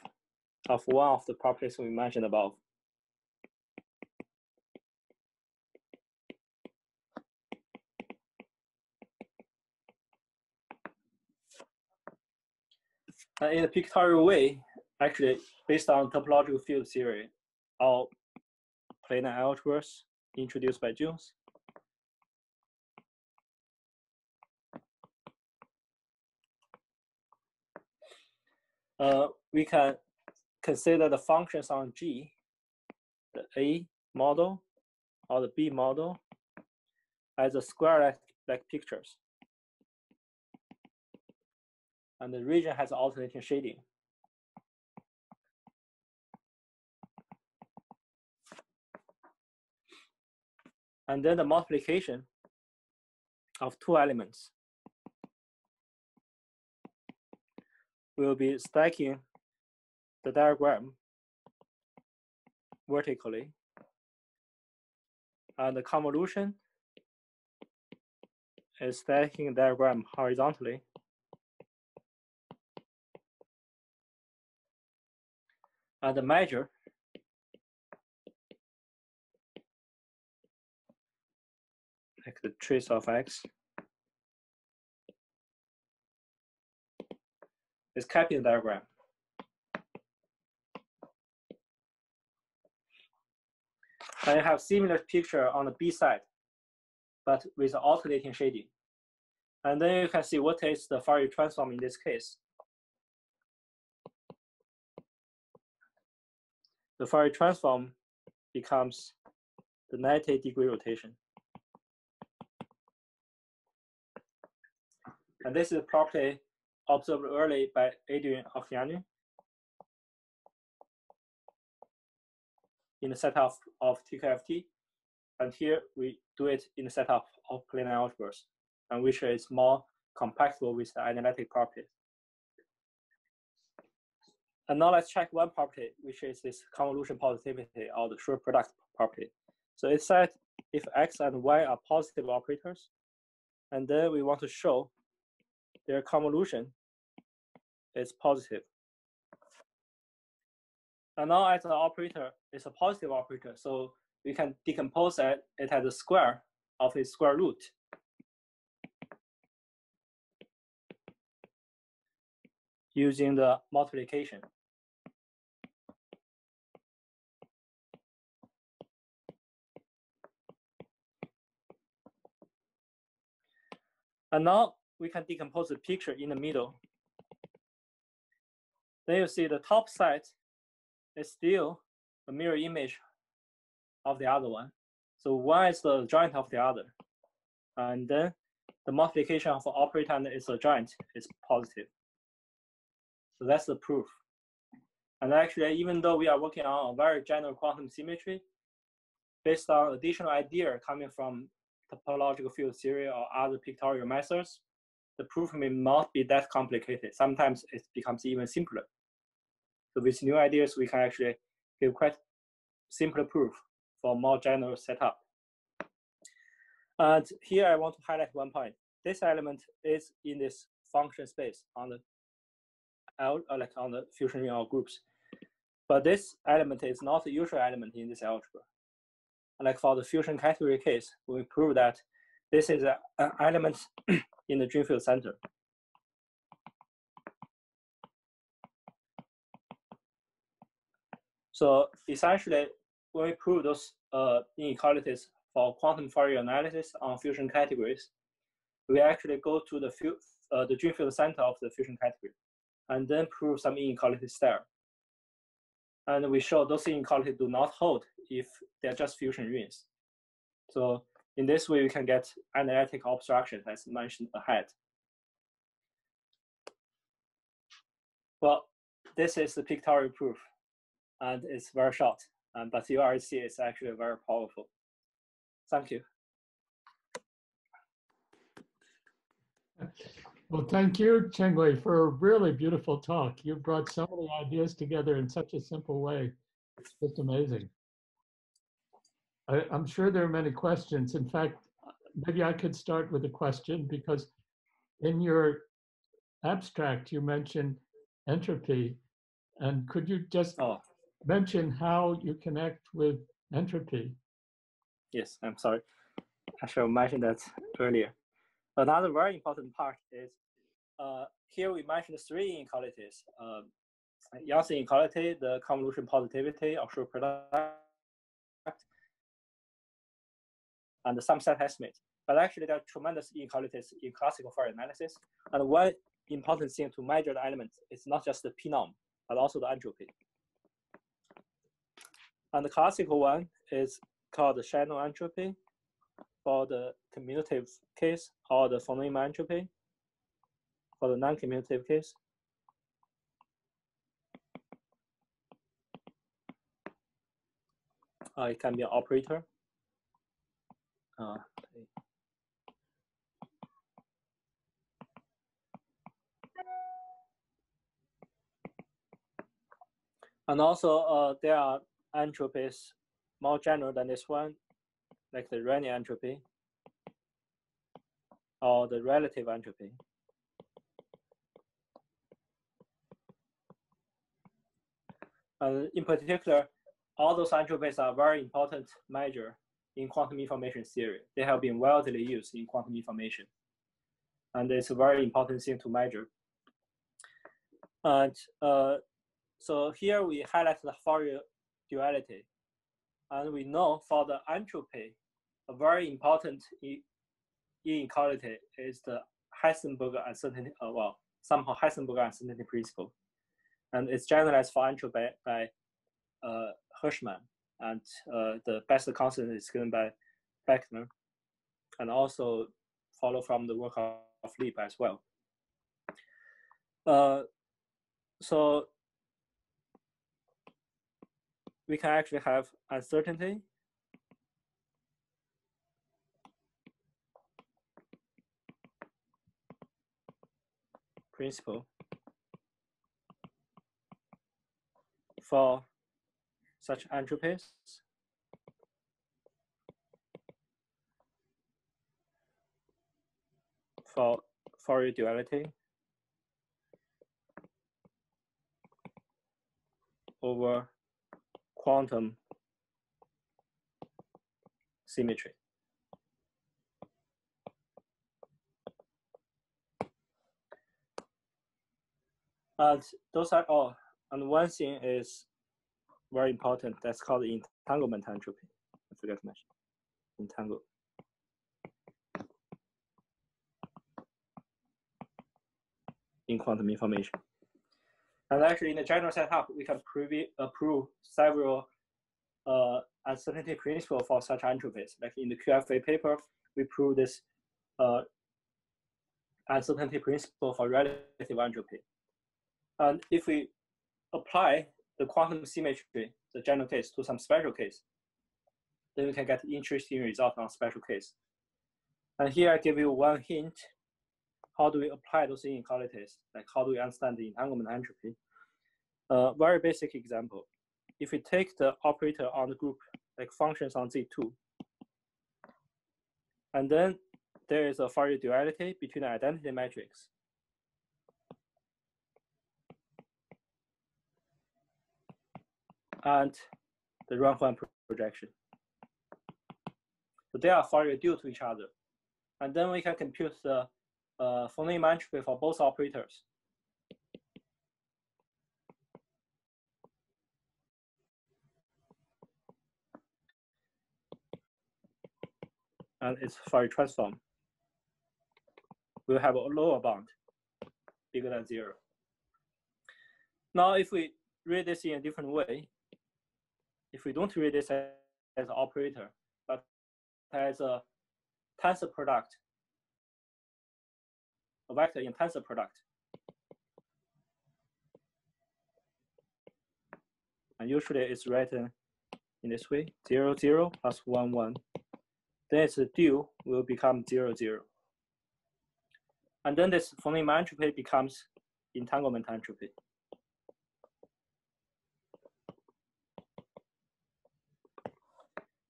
of one of the properties we mentioned above. Uh, in a pictorial way, actually, based on topological field theory, all planar algebras introduced by Jones, uh, we can consider the functions on G, the A model or the B model as a square-like like pictures. And the region has alternating shading. And then the multiplication of two elements will be stacking the diagram vertically and the convolution is stacking the diagram horizontally. And the measure like the trace of x is in the diagram. And you have similar picture on the B side, but with alternating shading. And then you can see what is the Fourier transform in this case. The Fourier transform becomes the 90 degree rotation. And this is a property observed early by Adrian Ocneanu in the setup of TQFT. And here we do it in the setup of planar algebras, and which is more compatible with the analytic properties. And now let's check one property, which is this convolution positivity or the Schur product property. So it said if x and y are positive operators, and then we want to show their convolution is positive. And now as an operator, it's a positive operator. So we can decompose it, it as a square of its square root. using the multiplication. And now we can decompose the picture in the middle. Then you see the top side is still a mirror image of the other one. So one is the joint of the other. And then the multiplication of operator and its adjoint is positive. So that's the proof. And actually, even though we are working on a very general quantum symmetry, based on additional idea coming from topological field theory or other pictorial methods, the proof may not be that complicated. Sometimes it becomes even simpler. So with new ideas, we can actually give quite simpler proof for more general setup. And here I want to highlight one point. This element is in this function space on the L, uh, like on the fusion ring or groups. But this element is not the usual element in this algebra. Like for the fusion category case, we prove that this is an element in the Drinfeld center. So essentially, when we prove those uh, inequalities for quantum Fourier analysis on fusion categories, we actually go to the, uh, the Drinfeld center of the fusion category and then prove some inequalities there. And we show those inequalities do not hold if they're just fusion rings. So in this way, we can get analytic abstraction as mentioned ahead. Well, this is the pictorial proof, and it's very short, um, but you already see it's actually very powerful. Thank you. Well, thank you, Zhengwei, for a really beautiful talk. You brought so many ideas together in such a simple way. It's just amazing. I, am sure there are many questions. In fact, maybe I could start with a question because in your abstract, you mentioned entropy. And could you just oh. mention how you connect with entropy? Yes, I'm sorry. I should have mentioned that earlier. Another very important part is uh, here we mentioned three inequalities. Young inequality, the convolution positivity of Schur product, and the sum set estimate. But actually, there are tremendous inequalities in classical Fourier analysis. And one important thing to measure the element is not just the p norm, but also the entropy. And the classical one is called the Shannon entropy for the commutative case or the Neumann entropy. For the non-commutative case. Uh, it can be an operator. Uh, and also uh, there are entropies more general than this one, like the Renyi entropy or the relative entropy. And in particular, all those entropies are very important measure in quantum information theory. They have been widely used in quantum information. And it's a very important thing to measure. And uh, so here we highlight the Fourier duality. And we know for the entropy, a very important inequality is the Heisenberg uncertainty, uh, well, somehow Heisenberg uncertainty principle. And it's generalized for entropy by uh, Hirschman. And uh, the best constant is given by Beckner. And also follow from the work of, of Lieb as well. Uh, so we can actually have uncertainty principle for such entropies. For Fourier duality over quantum symmetry. But those are all. And one thing is very important. That's called entanglement entropy. I forgot to mention. Entangle. In quantum information. And actually, in the general setup, we can prove several uh, uncertainty principle for such entropies. Like in the QFA paper, we prove this uh, uncertainty principle for relative entropy. And if we apply the quantum symmetry, the general case, to some special case, then we can get interesting result on special case. And here I give you one hint how do we apply those inequalities? Like how do we understand the entanglement entropy? A uh, very basic example. If we take the operator on the group, like functions on Z2, and then there is a Fourier duality between the identity matrix and the one projection. So they are Fourier due to each other. And then we can compute the uh, Neumann entropy for both operators. And its Fourier transform will have a lower bound bigger than zero. Now, if we read this in a different way, if we don't read this as, as an operator, but as a tensor product a vector in tensor product. And usually it's written in this way, 0, 0 plus 1, 1. Then its due will become 0, 0. And then this Neumann entropy becomes entanglement entropy.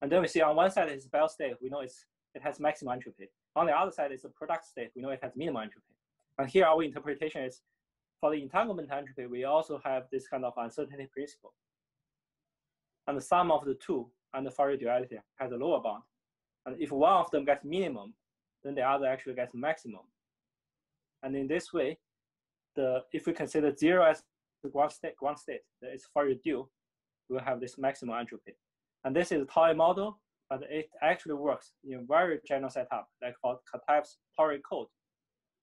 And then we see on one side is Bell state, we know it's, it has maximum entropy. On the other side is a product state. We know it has minimum entropy. And here our interpretation is for the entanglement entropy, we also have this kind of uncertainty principle. And the sum of the two and the Fourier duality has a lower bound. And if one of them gets minimum, then the other actually gets maximum. And in this way, the if we consider zero as the ground state, ground state, its Fourier due, we'll have this maximum entropy. And this is a toy model, but it actually works in very general setup, like for Kitaev's Power code.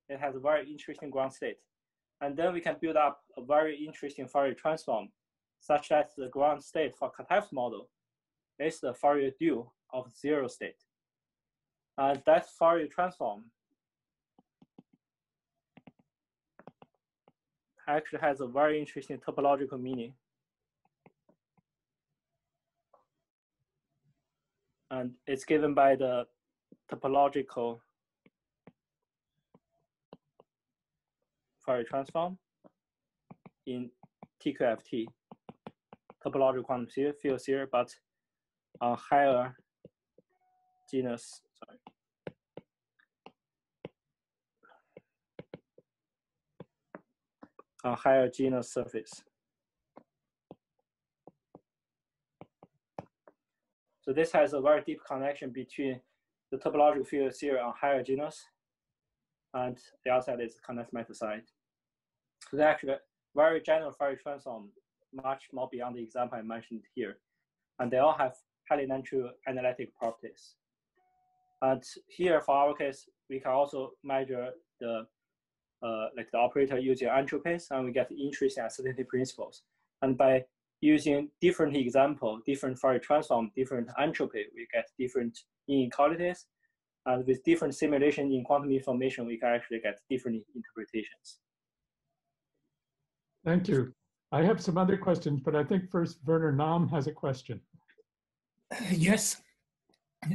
It has a very interesting ground state. And then we can build up a very interesting Fourier transform, such as the ground state for Kitaev's model is the Fourier due of zero state. And that Fourier transform actually has a very interesting topological meaning. And it's given by the topological Fourier transform in TQFT, topological quantum field theory, but on higher genus, sorry. On higher genus surface. So this has a very deep connection between the topological field theory on higher genus and the outside is condensed matter side. So they actually very general Fourier transform, much more beyond the example I mentioned here. And they all have highly natural analytic properties. And here for our case, we can also measure the uh, like the operator using entropies, and we get the interesting uncertainty principles. And by using different example, different Fourier transform, different entropy, we get different inequalities. And with different simulation in quantum information, we can actually get different interpretations. Thank you. I have some other questions, but I think first Werner Nahm has a question. Yes.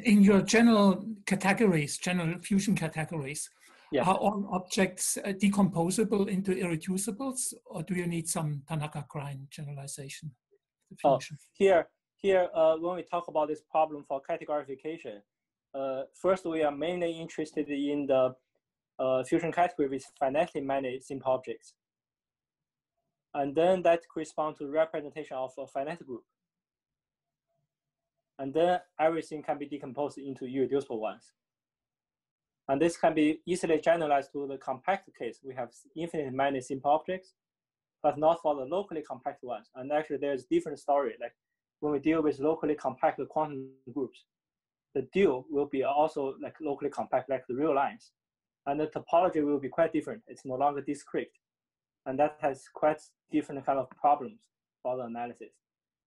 In your general categories, general fusion categories, yeah. are all objects uh, decomposable into irreducibles, or do you need some Tannaka-Krein generalization? Oh, here, here uh, when we talk about this problem for categorification, uh, first we are mainly interested in the uh, fusion category with finitely many simple objects. And then that corresponds to representation of a finite group. And then everything can be decomposed into irreducible ones. And this can be easily generalized to the compact case. We have infinite many simple objects, but not for the locally compact ones. And actually there's different story. Like when we deal with locally compact quantum groups, the deal will be also like locally compact, like the real lines. And the topology will be quite different. It's no longer discrete and that has quite different kind of problems for the analysis.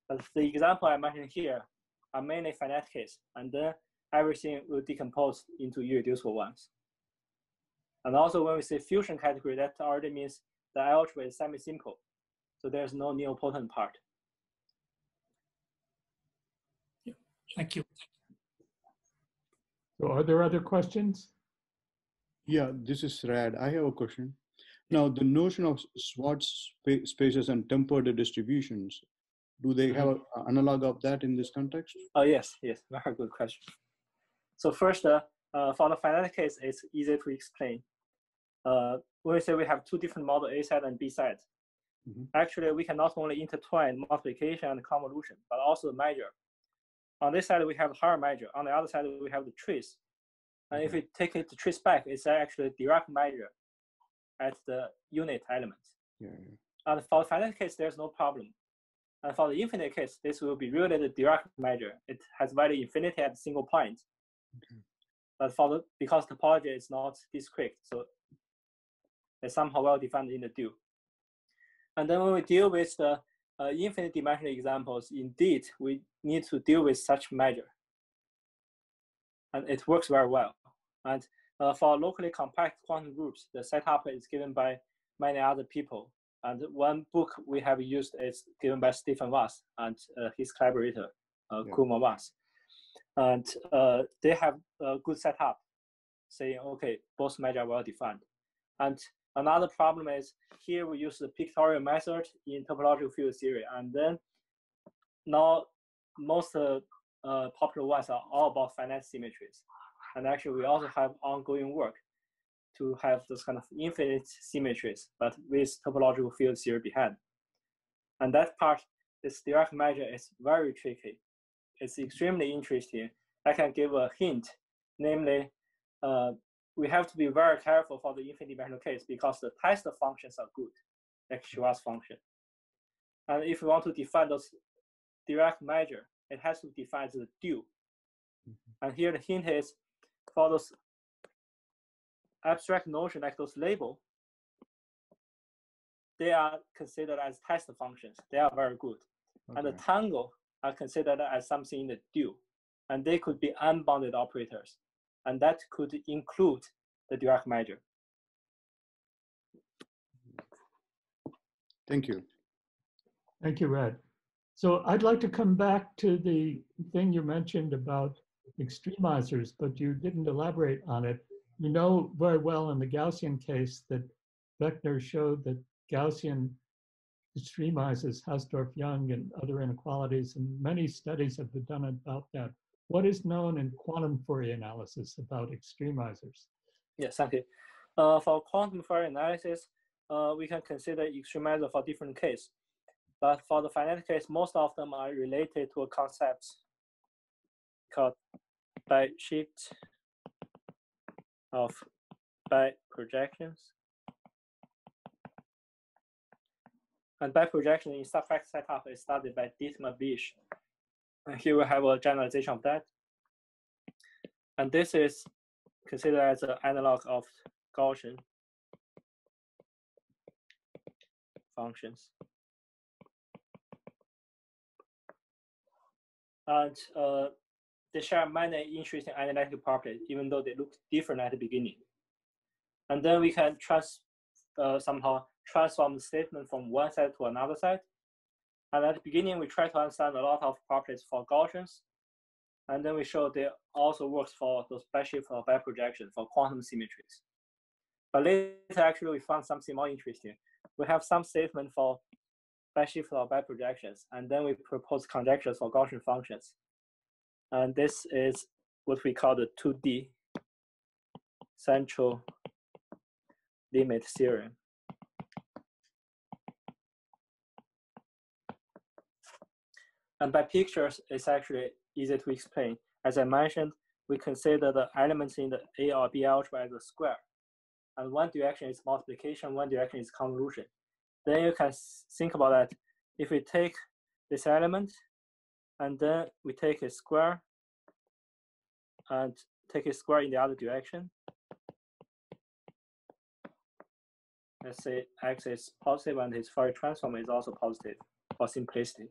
But the example I mentioned here are mainly finite case, and then everything will decompose into irreducible ones. And also when we say fusion category, that already means the algebra is semi-simple. So there's no nilpotent part. Thank you. So are there other questions? Yeah, this is Rad. I have a question. Now, the notion of Schwartz spaces and tempered distributions, do they have mm-hmm. an analog of that in this context? Oh, yes, yes, very good question. So first, uh, uh, for the finite case, it's easy to explain. Uh, when we say we have two different model A set and B set, mm -hmm. actually we can not only intertwine multiplication and convolution, but also measure. On this side, we have Haar measure. On the other side, we have the trace. And if we take it to trace back, it's actually Dirac measure at the unit element. Yeah, yeah. And for the finite case, there's no problem. And for the infinite case, this will be really the Dirac measure. It has value infinity at a single point. Okay. But for the because topology is not discrete, so it's somehow well defined in the deal. And then when we deal with the uh, infinite dimensional examples, indeed, we need to deal with such measure. And it works very well. And uh, for locally compact quantum groups, the setup is given by many other people. And one book we have used is given by Stefaan Vaes and uh, his collaborator, uh, yeah. Kumar Wass. And uh, they have a good setup, saying, okay, both measures are well defined. And another problem is here we use the pictorial method in topological field theory. And then now most uh, uh, popular ones are all about finite symmetries. And actually, we also have ongoing work to have those kind of infinite symmetries, but with topological field theory behind. And that part, this Dirac measure is very tricky. It's extremely interesting. I can give a hint, namely, uh, we have to be very careful for the infinite dimensional case because the test functions are good, like Schwartz function. And if we want to define those Dirac measure, it has to define the dual. Mm -hmm. And here the hint is for those abstract notion like those label, they are considered as test functions. They are very good. Okay. And the tangle are considered as something in the dual. And they could be unbounded operators. And that could include the Dirac measure. Thank you. Thank you, Red. So I'd like to come back to the thing you mentioned about extremizers, but you didn't elaborate on it. You know very well in the Gaussian case that Beckner showed that Gaussian extremizes Hausdorff-Young and other inequalities, and many studies have been done about that. What is known in quantum Fourier analysis about extremizers? Yes, thank you. Uh, for quantum Fourier analysis, uh, we can consider extremizer for different case. But for the finite case, most of them are related to a concept called bi-shift of by projections. And by projection in subfact setup is studied by Dietmar Bisch. And here we have a generalization of that. And this is considered as an analog of Gaussian functions. And uh, they share many interesting analytic properties, even though they look different at the beginning. And then we can trust uh, somehow transform the statement from one side to another side. And at the beginning, we try to understand a lot of properties for Gaussians. And then we show they also works for those redshift or projection for quantum symmetries. But later, actually, we found something more interesting. We have some statement for redshift or projections, and then we propose conjectures for Gaussian functions. And this is what we call the 2D central limit theorem. And by pictures, it's actually easy to explain. As I mentioned, we consider the elements in the A or B algebra as a square. And one direction is multiplication, one direction is convolution. Then you can think about that. If we take this element, and then we take a square, and take a square in the other direction. Let's say x is positive and its Fourier transform is also positive or simplicity.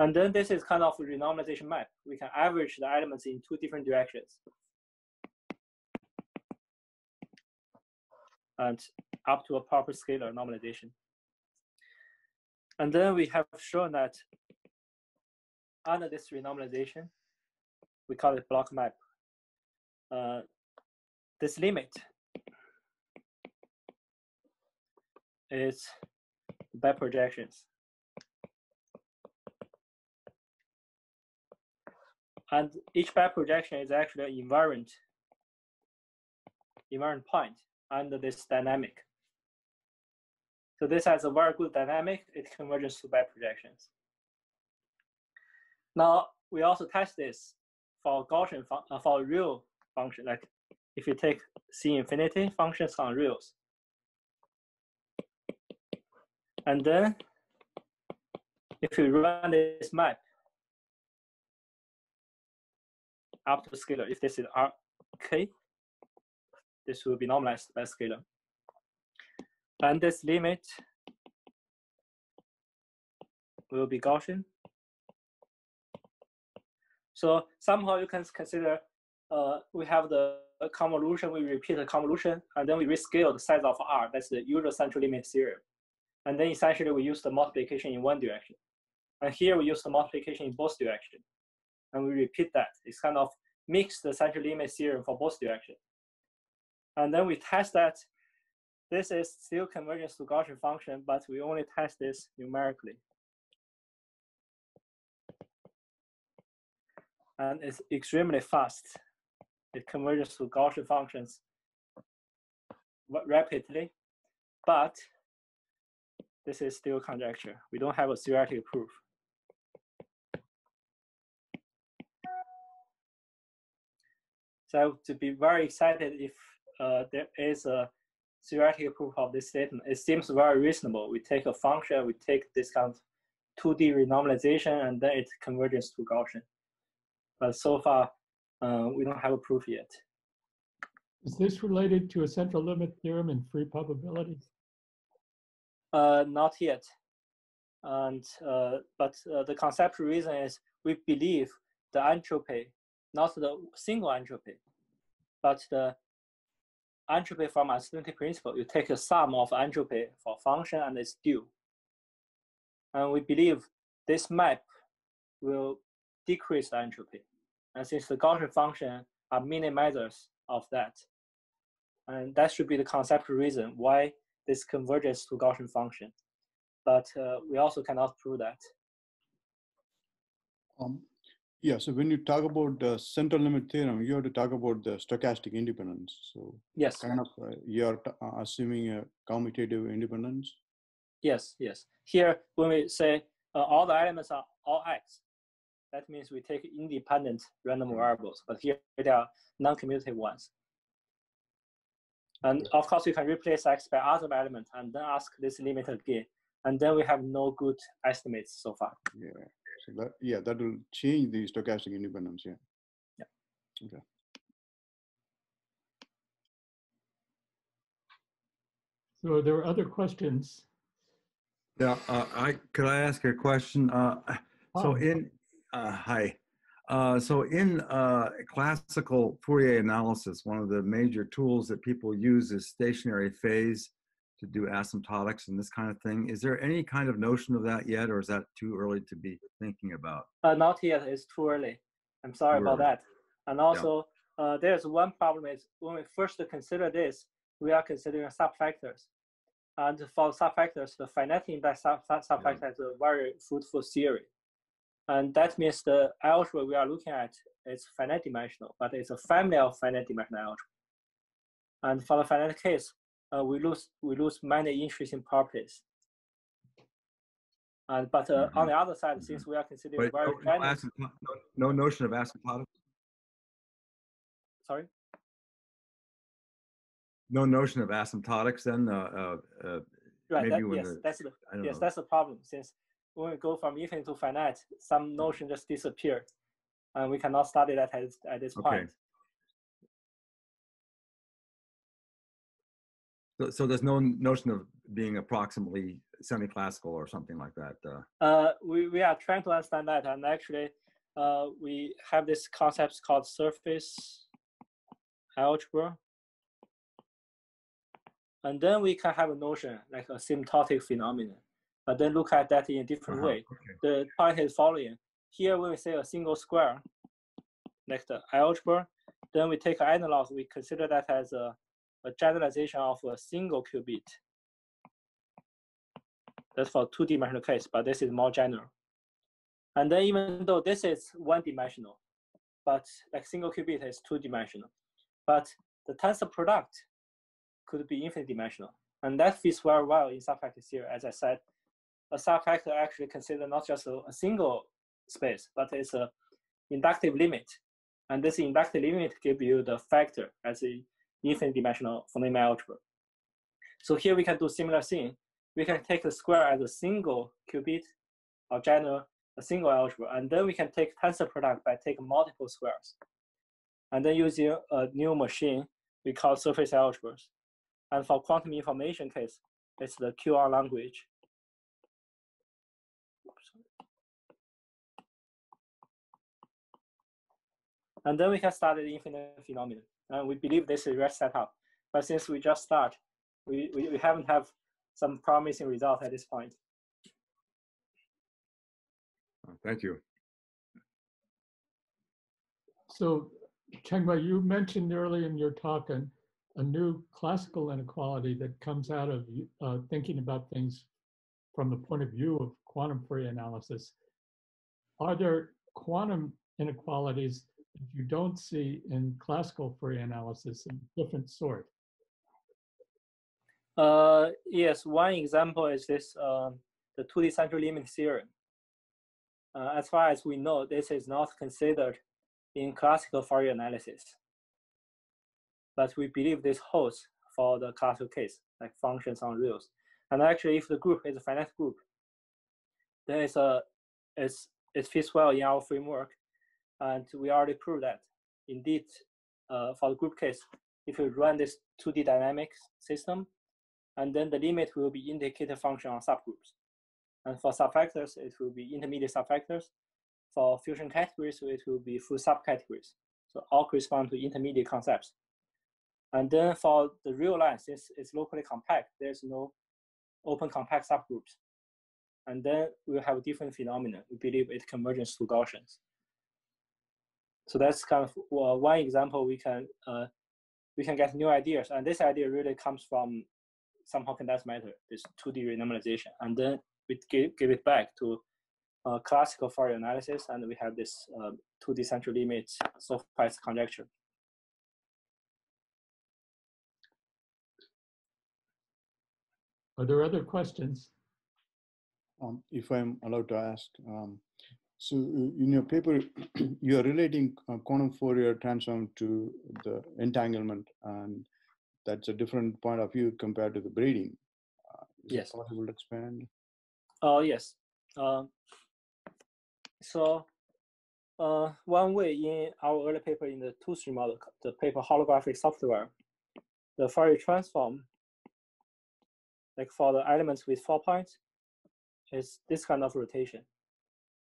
And then this is kind of a renormalization map. We can average the elements in two different directions. And up to a proper scalar normalization. And then we have shown that under this renormalization, we call it block map. Uh, this limit is biprojections. And each back projection is actually an invariant, invariant point under this dynamic. So this has a very good dynamic. It converges to back projections. Now we also test this for Gaussian uh, for real function. Like if you take C infinity functions on reals, and then if you run this map, up to scalar. If this is Rk, this will be normalized by scalar. And this limit will be Gaussian. So somehow you can consider uh, we have the convolution, we repeat the convolution, and then we rescale the size of R. That's the usual central limit theorem. And then essentially we use the multiplication in one direction. And here we use the multiplication in both directions and we repeat that. It's kind of mix the central limit theorem for both directions. And then we test that this is still convergence to Gaussian function, but we only test this numerically. And it's extremely fast. It converges to Gaussian functions rapidly, but this is still conjecture. We don't have a theoretical proof. So to be very excited if uh, there is a theoretical proof of this statement, it seems very reasonable. We take a function, we take this kind of 2D renormalization, and then it converges to Gaussian. But so far, uh, we don't have a proof yet. Is this related to a central limit theorem in free probability? Uh, not yet. And uh, but uh, the conceptual reason is we believe the entropy not the single entropy, but the entropy from uncertainty principle. You take a sum of entropy for function and its due, And we believe this map will decrease the entropy. And since the Gaussian function are measures of that, and that should be the conceptual reason why this converges to Gaussian function. But uh, we also cannot prove that. Um, yeah, so when you talk about the central limit theorem, you have to talk about the stochastic independence. So yes, kind of uh, you're uh, assuming a commutative independence. Yes, yes. Here, when we say uh, all the elements are all x, that means we take independent random mm-hmm. variables, but here they are non-commutative ones. And of course, you can replace x by other element and then ask this limit again. And then we have no good estimates so far. Yeah. So that yeah, that will change the stochastic independence. Yeah. Yeah. Okay. So are there are other questions. Yeah, uh, I could I ask a question? Uh, so in uh, hi, uh, so in uh, classical Fourier analysis, one of the major tools that people use is stationary phase to do asymptotics and this kind of thing. Is there any kind of notion of that yet, or is that too early to be thinking about? Uh, not yet. It's too early. I'm sorry too about early. that. And also, yeah. uh, there's one problem is when we first consider this, we are considering subfactors. And for subfactors, the finite index subfactor yeah. is a very fruitful theory. And that means the algebra we are looking at is finite dimensional, but it's a family of finite dimensional algebra. And for the finite case, uh, we lose we lose many interesting properties. And but uh, mm -hmm. on the other side, mm -hmm. since we are considering Wait, very no, no, no, notion of asymptotics. Sorry. No notion of asymptotics, then. Uh, uh, uh right. That, yes, the, that's the yes, know. that's the problem. Since when we go from infinite to finite, some mm-hmm. notion just disappear, and we cannot study that at, at this okay. point. So, so there's no notion of being approximately semi-classical or something like that. Uh. Uh, we we are trying to understand that, and actually, uh, we have this concept called surface algebra, and then we can have a notion like a asymptotic phenomenon but then look at that in a different uh -huh. way. Okay. The point is following. Here, when we say a single square, like the algebra, then we take an analog, we consider that as a, a generalization of a single qubit. That's for two-dimensional case, but this is more general. And then even though this is one-dimensional, but like single qubit is two-dimensional, but the tensor product could be infinite dimensional. And that fits very well in subfactor theory, as I said, a subfactor actually consider not just a, a single space, but it's a inductive limit. And this inductive limit give you the factor as a infinite dimensional von Neumann algebra. So here we can do similar thing. We can take the square as a single qubit or general a single algebra, and then we can take tensor product by taking multiple squares. And then using a new machine we call surface algebras. And for quantum information case, it's the QR language. And then we can start the infinite phenomenon. And we believe this is right setup. But since we just start, we, we, we haven't have some promising result at this point. Oh, thank you. So, Zhengwei, you mentioned early in your talk an, a new classical inequality that comes out of uh, thinking about things from the point of view of quantum Fourier analysis. Are there quantum inequalities that you don't see in classical Fourier analysis of different sort? Uh, yes, one example is this, uh, the 2D central limit theorem. Uh, as far as we know, this is not considered in classical Fourier analysis. But we believe this holds for the classical case, like functions on reals. And actually, if the group is a finite group, then it's a, it's, it fits well in our framework and we already proved that indeed, uh, for the group case, if you run this 2D dynamics system, and then the limit will be indicator function on subgroups. And for subfactors, it will be intermediate subfactors. For fusion categories, it will be full subcategories. So all correspond to intermediate concepts. And then for the real line, since it's locally compact, there's no open compact subgroups. and then we'll have different phenomena. We believe it converges to Gaussians. So that's kind of well, one example we can uh, we can get new ideas, and this idea really comes from somehow condensed matter, this 2D renormalization, and then we give, give it back to uh, classical Fourier analysis, and we have this uh, 2D central limit Sophus conjecture. Are there other questions? Um, if I'm allowed to ask, um, so uh, in your paper, you are relating uh, quantum Fourier transform to the entanglement, and that's a different point of view compared to the braiding. Uh, yes. possible to expand? Oh, uh, yes. so uh, one way in our early paper in the two-stream model, the paper holographic software, the Fourier transform, like for the elements with four points, is this kind of rotation.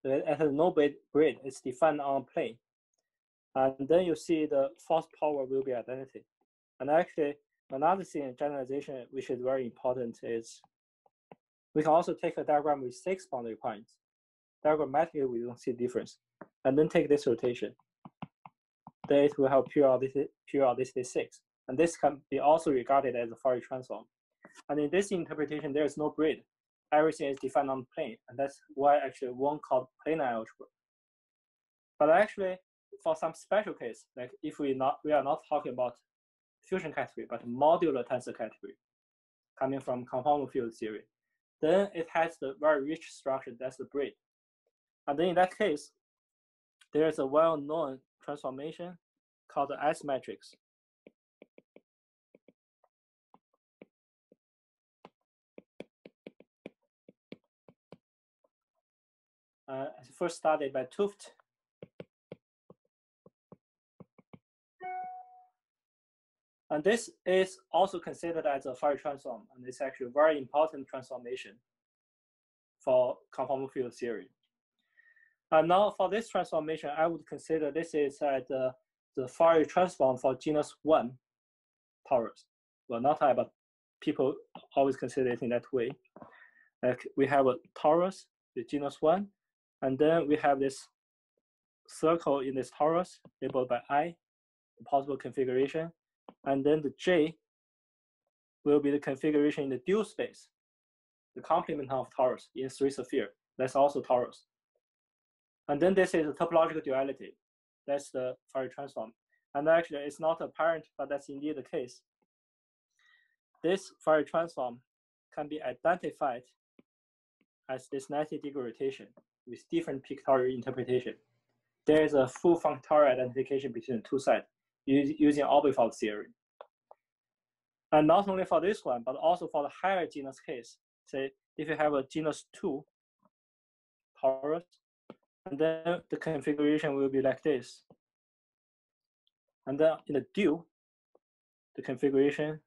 It has no braid, it's defined on plane. And then you see the force power will be identity. And actually, another thing, generalization, which is very important, is we can also take a diagram with six boundary points. Diagrammatically, we don't see difference. And then take this rotation. Then it will have periodicity, periodicity six. And this can be also regarded as a Fourier transform. And in this interpretation, there is no grid. Everything is defined on plane. And that's why actually one called planar algebra. But actually, for some special case, like if we not we are not talking about fusion category, but modular tensor category coming from conformal field theory, then it has the very rich structure that's the braid. And then in that case, there's a well-known transformation called the S matrix. Uh, first studied by Tuft. And this is also considered as a Fourier transform, and it's actually a very important transformation for conformal field theory. And now for this transformation, I would consider this is at uh, the Fourier transform for genus one torus. Well, not I, but people always consider it in that way. Like we have a torus, the genus one, and then we have this circle in this torus labeled by I, the possible configuration. And then the J will be the configuration in the dual space, the complement of torus in three sphere. That's also torus. And then this is a topological duality. That's the Fourier transform. And actually, it's not apparent, but that's indeed the case. This Fourier transform can be identified as this 90 degree rotation with different pictorial interpretation. There is a full functorial identification between the two sides using orbifold theory. And not only for this one, but also for the higher genus case. Say, if you have a genus 2 torus, and then the configuration will be like this. And then in the dual, the configuration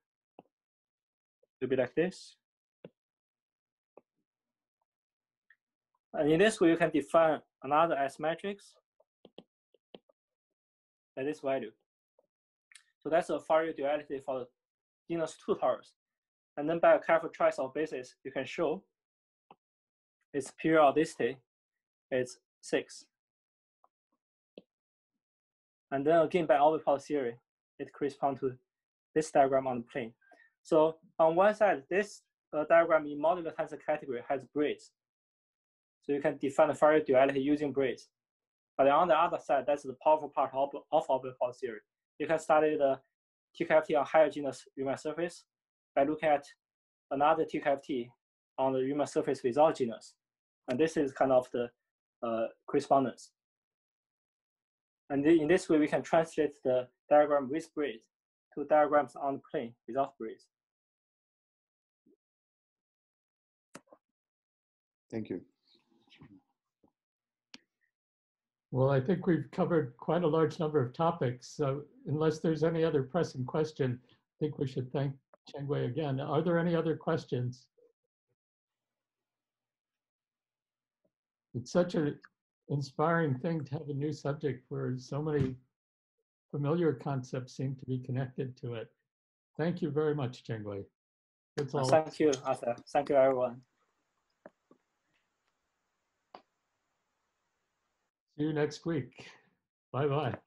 will be like this. And in this way, you can define another S matrix at this value. So that's a Fourier duality for the genus 2 torus. And then by a careful choice of basis, you can show its periodicity is 6. And then again, by orbifold theory, it corresponds to this diagram on the plane. So on one side, this uh, diagram in modular tensor category has braids. So you can define the Fourier duality using braids. But on the other side, that's the powerful part of, of open orbifold theory. You can study the TQFT on higher genus Riemann surface by looking at another TQFT on the Riemann surface without genus. And this is kind of the uh, correspondence. And in this way, we can translate the diagram with braids to diagrams on the plane without braids. Thank you. Well, I think we've covered quite a large number of topics. So unless there's any other pressing question, I think we should thank Zhengwei again. Are there any other questions? It's such an inspiring thing to have a new subject where so many familiar concepts seem to be connected to it. Thank you very much, Zhengwei. That's all. Thank you, Arthur. Thank you, everyone. See you next week. Bye-bye.